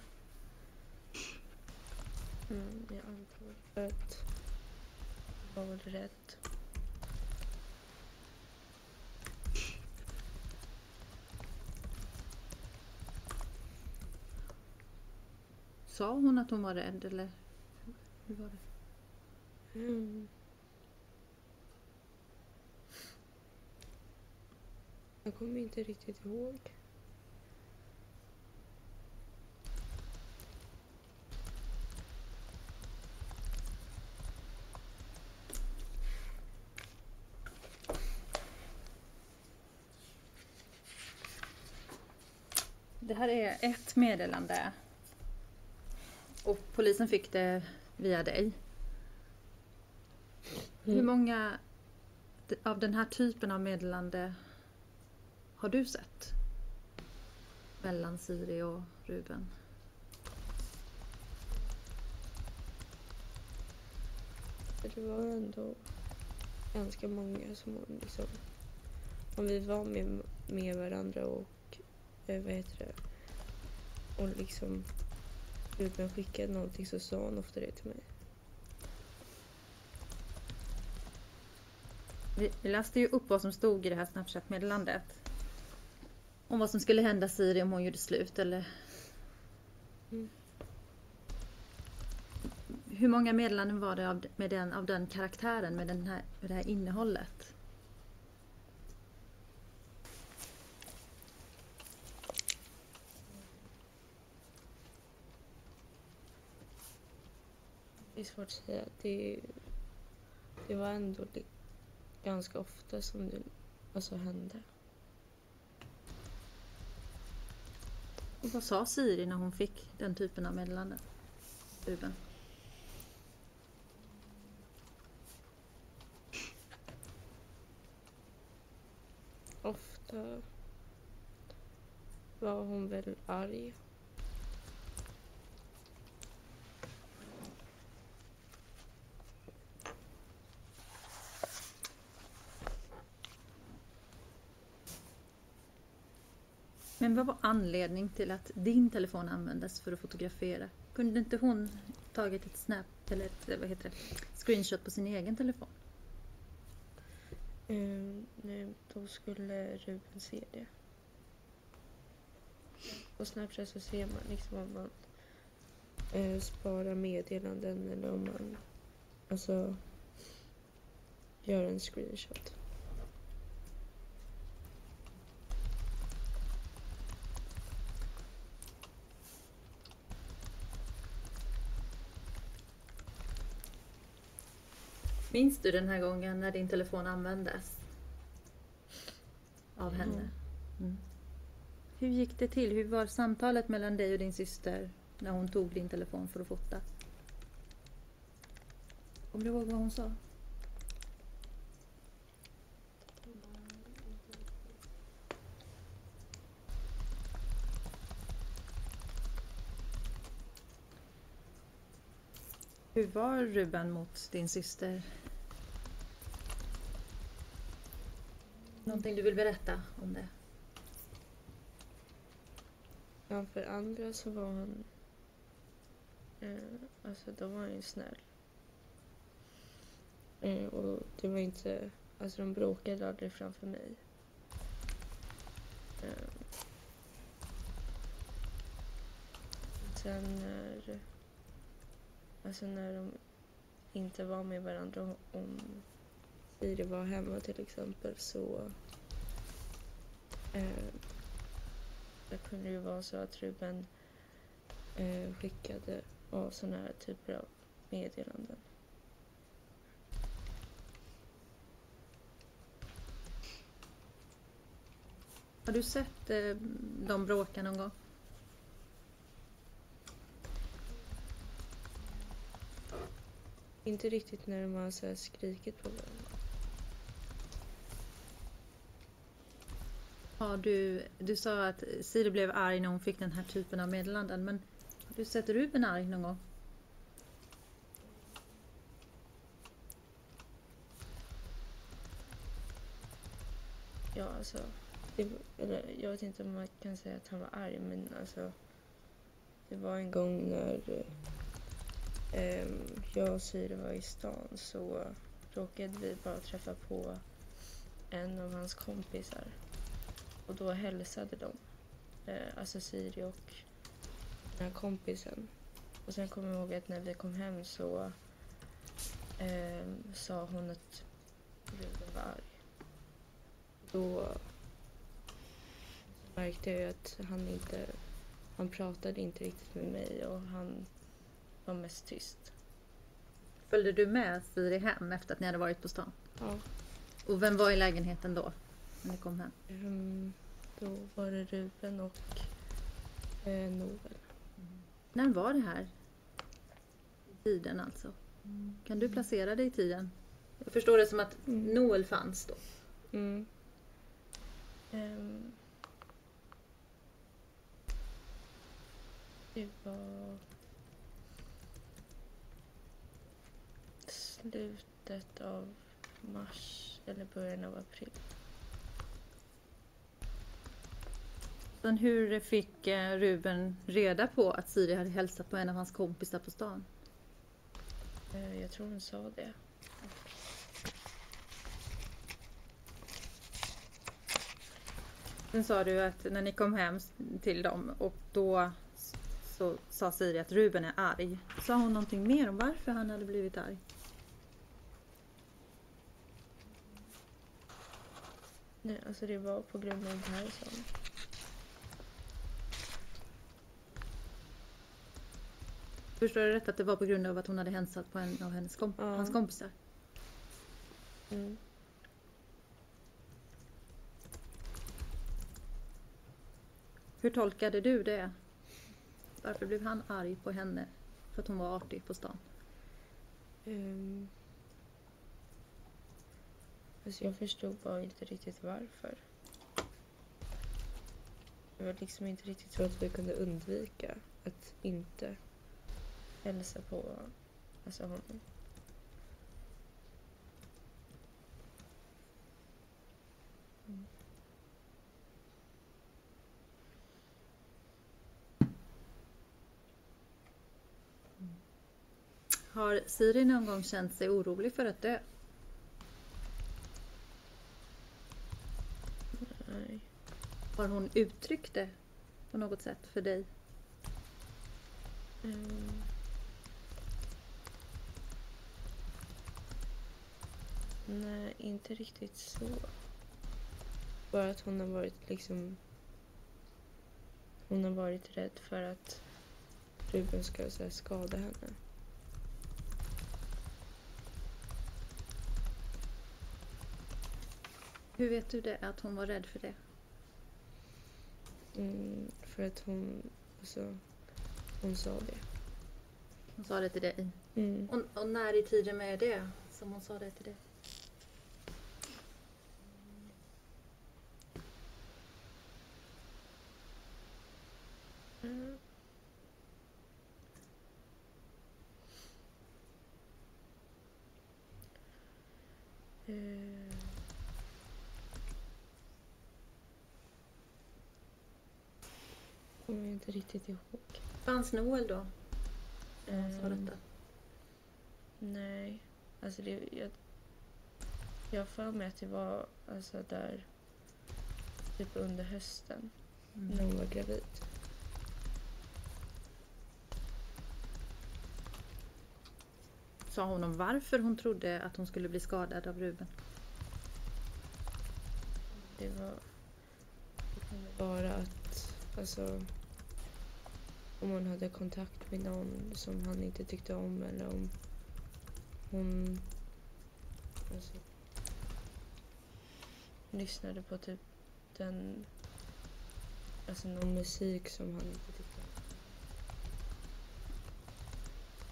Mm, jag antar att var väl rädd. Sa hon att hon var rädd eller hur var det? Mm. Jag kommer inte riktigt ihåg. Här är ett meddelande. Och polisen fick det via dig. Hur Mm. många av den här typen av meddelande har du sett? Mellan Siri och Ruben? Det var ändå ganska många som liksom... Om vi var med, med varandra och eh, vad heter det? Och liksom Ruben skickade någonting så sa hon ofta det till mig. Vi, vi läste ju upp vad som stod i det här Snapchat-meddelandet. Om vad som skulle hända Siri om hon gjorde slut eller... Mm. Hur många meddelanden var det av, med den, av den karaktären, med, den här, med det här innehållet? Det är svårt att säga. Det, det var ändå li- ganska ofta som det alltså, hände. Och vad sa Siri när hon fick den typen av meddelanden? Ruben? Ofta var hon väl arg. Men vad var anledningen till att din telefon användes för att fotografera? Kunde inte hon tagit ett snap eller ett vad heter det, screenshot på sin egen telefon? Ehm, nej, då skulle Ruben se det. På Snapchat så ser man liksom om man eh, sparar meddelanden eller om man alltså gör en screenshot. Minns du den här gången när din telefon användes? Av henne? Mm. Hur gick det till? Hur var samtalet mellan dig och din syster när hon tog din telefon för att fota? Kommer du ihåg vad hon sa? Hur var Ruben mot din syster? Någonting du vill berätta om det? Ja, för andra så var han... Eh, alltså då var han ju snäll. Eh, och det var inte... Alltså de bråkade aldrig framför mig. Eh, sen när... Alltså när de inte var med varandra, om Siri var hemma till exempel så... Eh, det kunde ju vara så att Ruben eh, skickade av sådana här typer av meddelanden. Har du sett eh, dem bråka någon gång? Inte riktigt när de har så här skrikit på varandra. Har du, du sa att Siri blev arg när hon fick den här typen av meddelanden, men har du sett Ruben arg någon gång? Ja, alltså. Det, eller, jag vet inte om man kan säga att han var arg, men alltså. Det var en gång när eh, jag och Siri var i stan så råkade vi bara träffa på en av hans kompisar. Och då hälsade de, eh, alltså Siri och den här kompisen. Och sen kommer jag ihåg att när vi kom hem så eh, sa hon att Ruben var arg. Då märkte jag ju att han inte, han pratade inte riktigt med mig och han var mest tyst. Följde du med Siri hem efter att ni hade varit på stan? Ja. Och vem var i lägenheten då? När ni kom hem? Ehm, då var det Ruben och eh, Noel. När var det här? Tiden alltså? Kan du placera det i tiden? Jag förstår det som att Mm. Noel fanns då. Mm. Ehm, det var slutet av mars eller början av april. Men hur fick eh, Ruben reda på att Siri hade hälsat på en av hans kompisar på stan? Eh, jag tror hon sa det. Sen sa du att när ni kom hem till dem och då så sa Siri att Ruben är arg. Sa hon någonting mer om varför han hade blivit arg? Nej, alltså det var på grund av det här som Förstår du rätt att det var på grund av att hon hade hälsat på en av hennes komp- Ja. hans kompisar? mm. Hur tolkade du det? Varför blev han arg på henne? För att hon var artig på stan? Ehm, Fast jag förstod bara inte riktigt varför. Jag var liksom inte riktigt så att vi kunde undvika att inte hälsa på alltså honom. Mm. Har Siri någon gång känt sig orolig för att dö? Nej. Har hon uttryckt det på något sätt för dig? Ehm. Nej, inte riktigt så. Bara att hon har varit liksom... Hon har varit rädd för att Ruben ska så här, skada henne. Hur vet du det? Att hon var rädd för det? Mm, för att hon, alltså, hon sa det. Hon sa det till dig. Mm. Och, och när i tiden med det som hon sa det till dig? Inte riktigt ihåg. Fanns Noel då? när sa Ehm, detta? Nej, alltså det, jag, jag för mig att det var alltså där typ under hösten när hon var gravid. Sa hon om varför hon trodde att hon skulle bli skadad av Ruben? Det var vara att alltså om hon hade kontakt med någon som han inte tyckte om eller om hon alltså, lyssnade på typ den alltså någon musik som han inte tyckte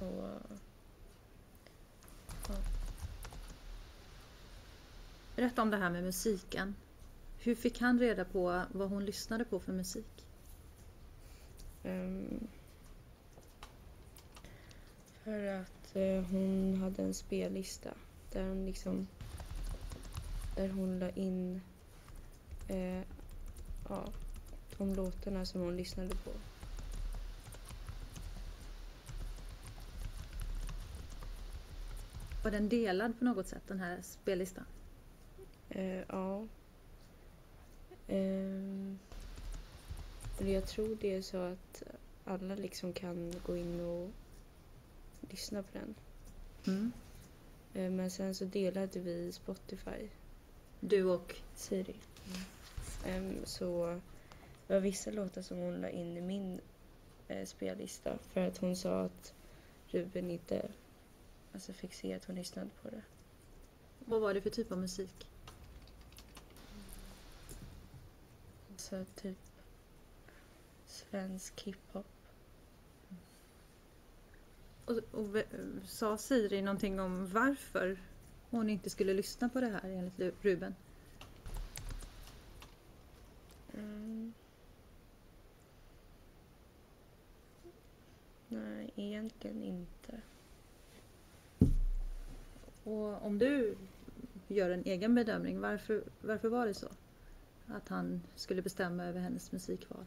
om. Och Berätta om det här med musiken. Hur fick han reda på vad hon lyssnade på för musik? Ehm, för att eh, hon hade en spellista där hon liksom där hon la in eh, ja, de låtarna som hon lyssnade på. Var den delad på något sätt, den här spellistan? Eh, ja. Ehm, eller jag tror det är så att alla liksom kan gå in och lyssna på den. Mm. Eh, men sen så delade vi Spotify, Du och? Siri. Ehm, så det var vissa låtar som hon la in i min eh, spellista för att hon sa att Ruben inte alltså, fick se att hon lyssnade på det. Vad var det för typ av musik? Så typ svensk hiphop. Och, och sa Siri någonting om varför hon inte skulle lyssna på det här enligt Ruben? Mm. Nej, egentligen inte. Och om du gör en egen bedömning, varför, varför var det så? Att han skulle bestämma över hennes musikval?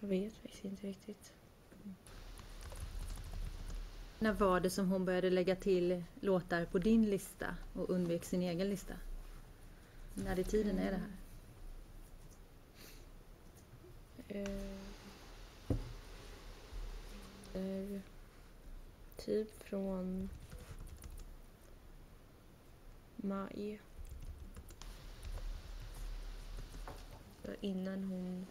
Jag vet faktiskt inte riktigt. När var det som hon började lägga till låtar på din lista och undvek sin egen lista? När i tiden är det här? Eh, eh, typ från maj. Så Innan hon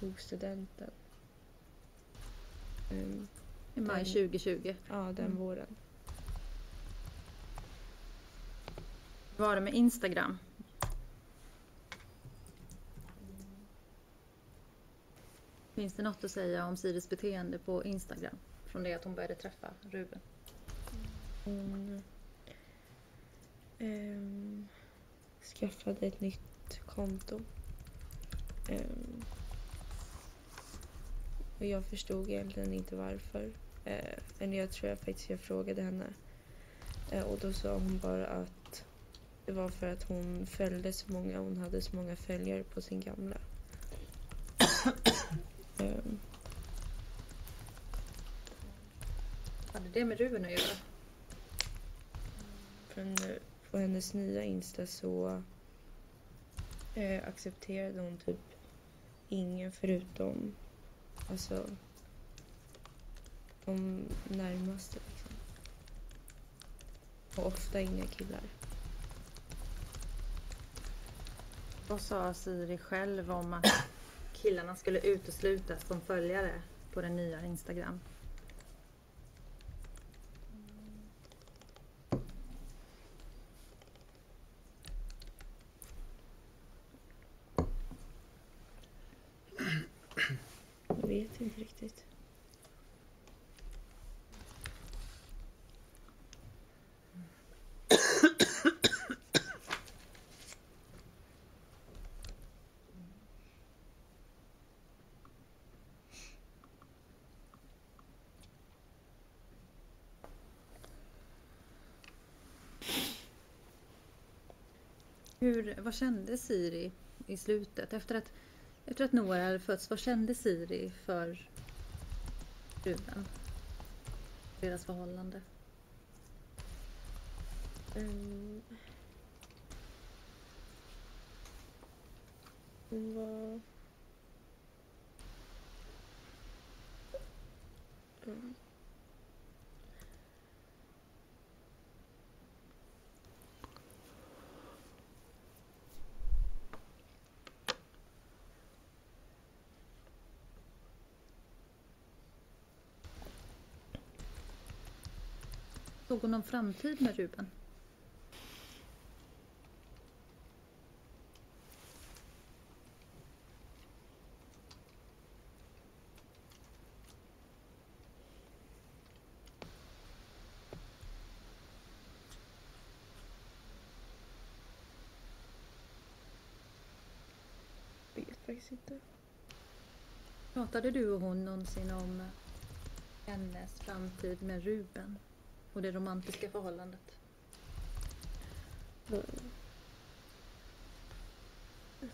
tog studenten. Mm, I maj Den- 2020. ja, den Mm. våren. Hur var det med Instagram? Finns det något att säga om Siris beteende på Instagram? Från det att hon började träffa Ruben. Hon ehm, skaffade ett nytt konto. Ehm, och jag förstod egentligen inte varför. Eh, men jag tror jag faktiskt jag frågade henne. Eh, och då sa hon bara att det var för att hon följde så många, hon hade så många följare på sin gamla. Ehm, Hade det med Ruben att göra? Från, eh, på hennes nya Insta så eh, accepterade hon typ ingen förutom alltså de närmaste. Liksom. Och ofta inga killar. Vad sa Siri själv om att killarna skulle uteslutas som följare på den nya Instagram? Jag vet inte riktigt. Hur, vad kände Siri i slutet? Efter att, efter att Noah hade fötts, vad kände Siri för Ruben? Deras förhållande? Um, hon var... Mm. mm, mm. Såg hon någon framtid med Ruben? faktiskt inte. Pratade du och hon någonsin om hennes framtid med Ruben och det romantiska förhållandet? Mm.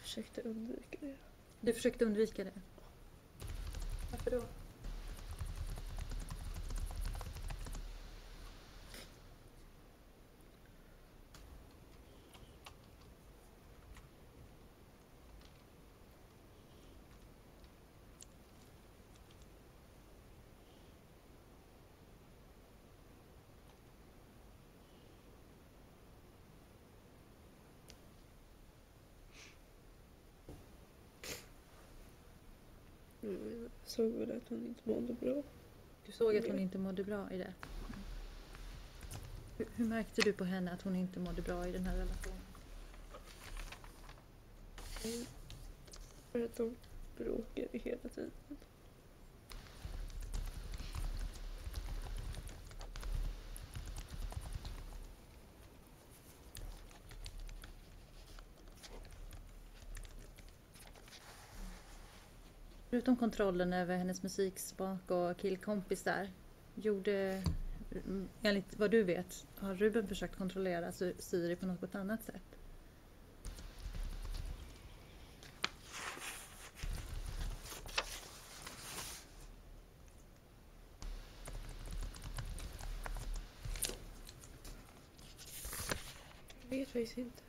försökte undvika det. Du försökte undvika det? Varför då? Mm, Jag såg väl att hon inte mådde bra. Du såg att hon inte mådde bra i det? Hur, hur märkte du på henne att hon inte mådde bra i den här relationen? Mm. För att de bråkade hela tiden. Förutom kontrollen över hennes musiksmak och killkompisar, gjorde, mm, enligt vad du vet, har Ruben försökt kontrollera Siri på något annat sätt? Jag vet faktiskt inte.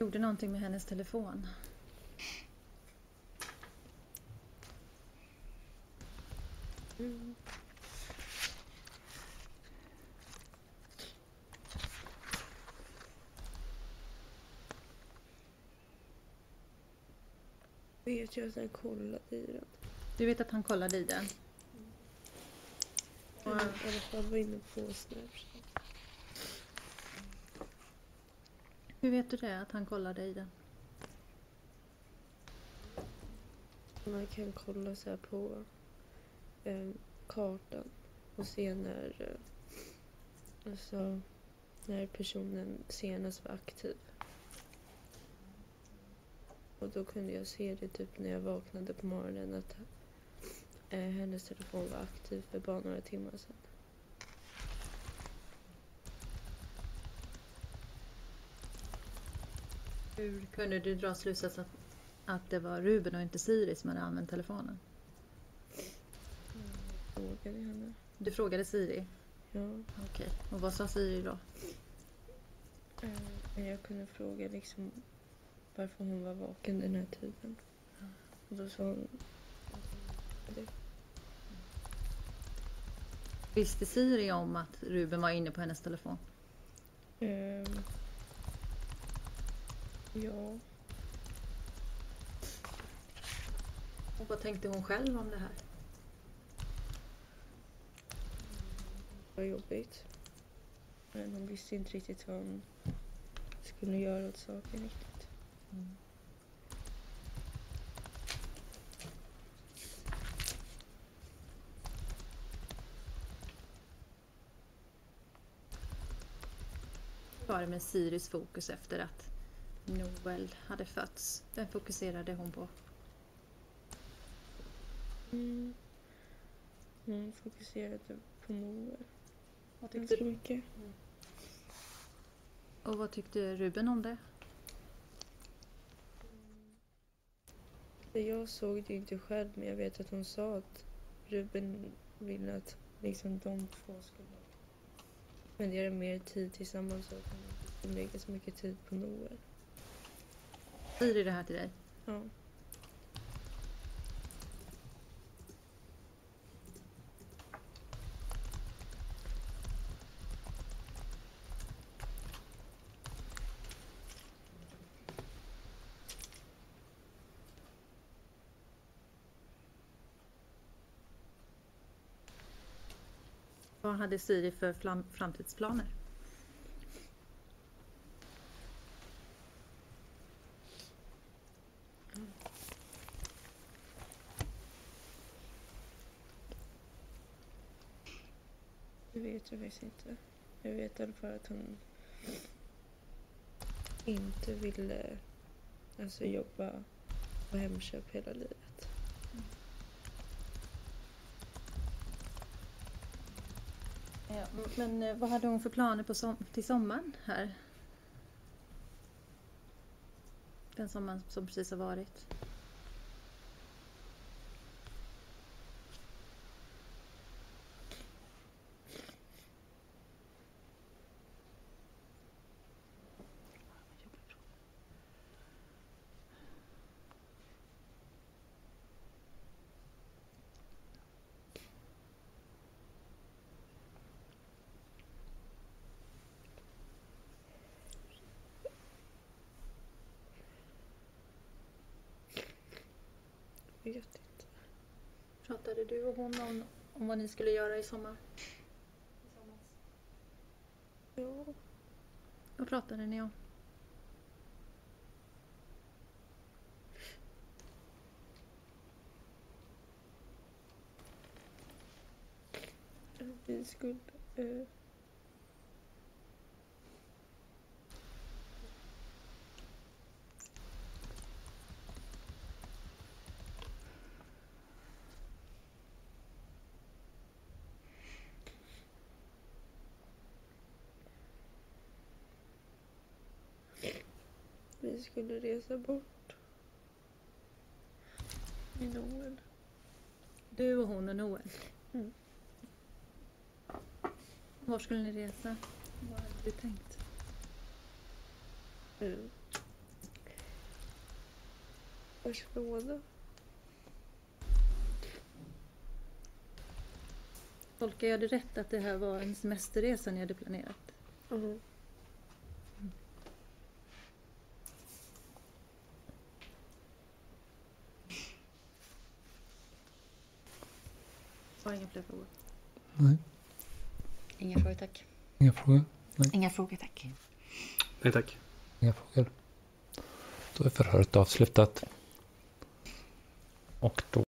Gjorde någonting med hennes telefon? Mm. Vet jag att han kollade i den. Du vet att han kollade i den? I alla fall var inne på Snapchat. Hur vet du det, att han kollade i den? Man kan kolla så här på eh, kartan och se när, eh, alltså, när personen senast var aktiv. Och då kunde jag se det typ när jag vaknade på morgonen att eh, hennes telefon var aktiv för bara några timmar sedan. Hur kunde du dra slutsatsen att, att det var Ruben och inte Siri som hade använt telefonen? Frågade henne. Du frågade Siri? Ja. Okej. Och vad sa Siri då? Eh, jag kunde fråga liksom varför hon var vaken den här tiden. Och då sa hon det. Visste Siri om att Ruben var inne på hennes telefon? Ehm, ja, Och vad tänkte hon själv om det här? det var jobbigt. Men hon visste inte riktigt vad hon skulle göra åt saken riktigt. Hur var det med Siris fokus efter att Noel hade fötts? Vem fokuserade hon på? Mm. Hon fokuserade på Noel Vad ganska mycket. och vad tyckte Ruben om det? Det jag såg det inte själv men jag vet att hon sa att Ruben ville att liksom de två skulle spendera mer tid tillsammans så att hon inte skulle lägga så mycket tid på Noel. Siri det här till dig? Ja. Vad hade Siri för flam- framtidsplaner? Det vet faktiskt inte. Jag vet i alla fall att hon inte ville alltså, jobba på Hemköp hela livet. Ja, men eh, vad hade hon för planer på som till sommaren här? Den sommaren som precis har varit. Jag vet inte. Pratade du och hon om, om vad ni skulle göra i sommar? Ja, Vad pratade ni om? vi skulle... Eh, vi skulle resa bort. I Noel. Du och hon och Noel? Mm. Var skulle ni resa? Vad hade du tänkt? Eh, Barcelona. Tolkar jag det rätt att det här var en semesterresa ni hade planerat? Mhm. Har inga fler frågor? Nej, Inga frågor tack. inga frågor. Inga frågor tack. Nej tack. Inga frågor. Då är förhöret avslutat. Och då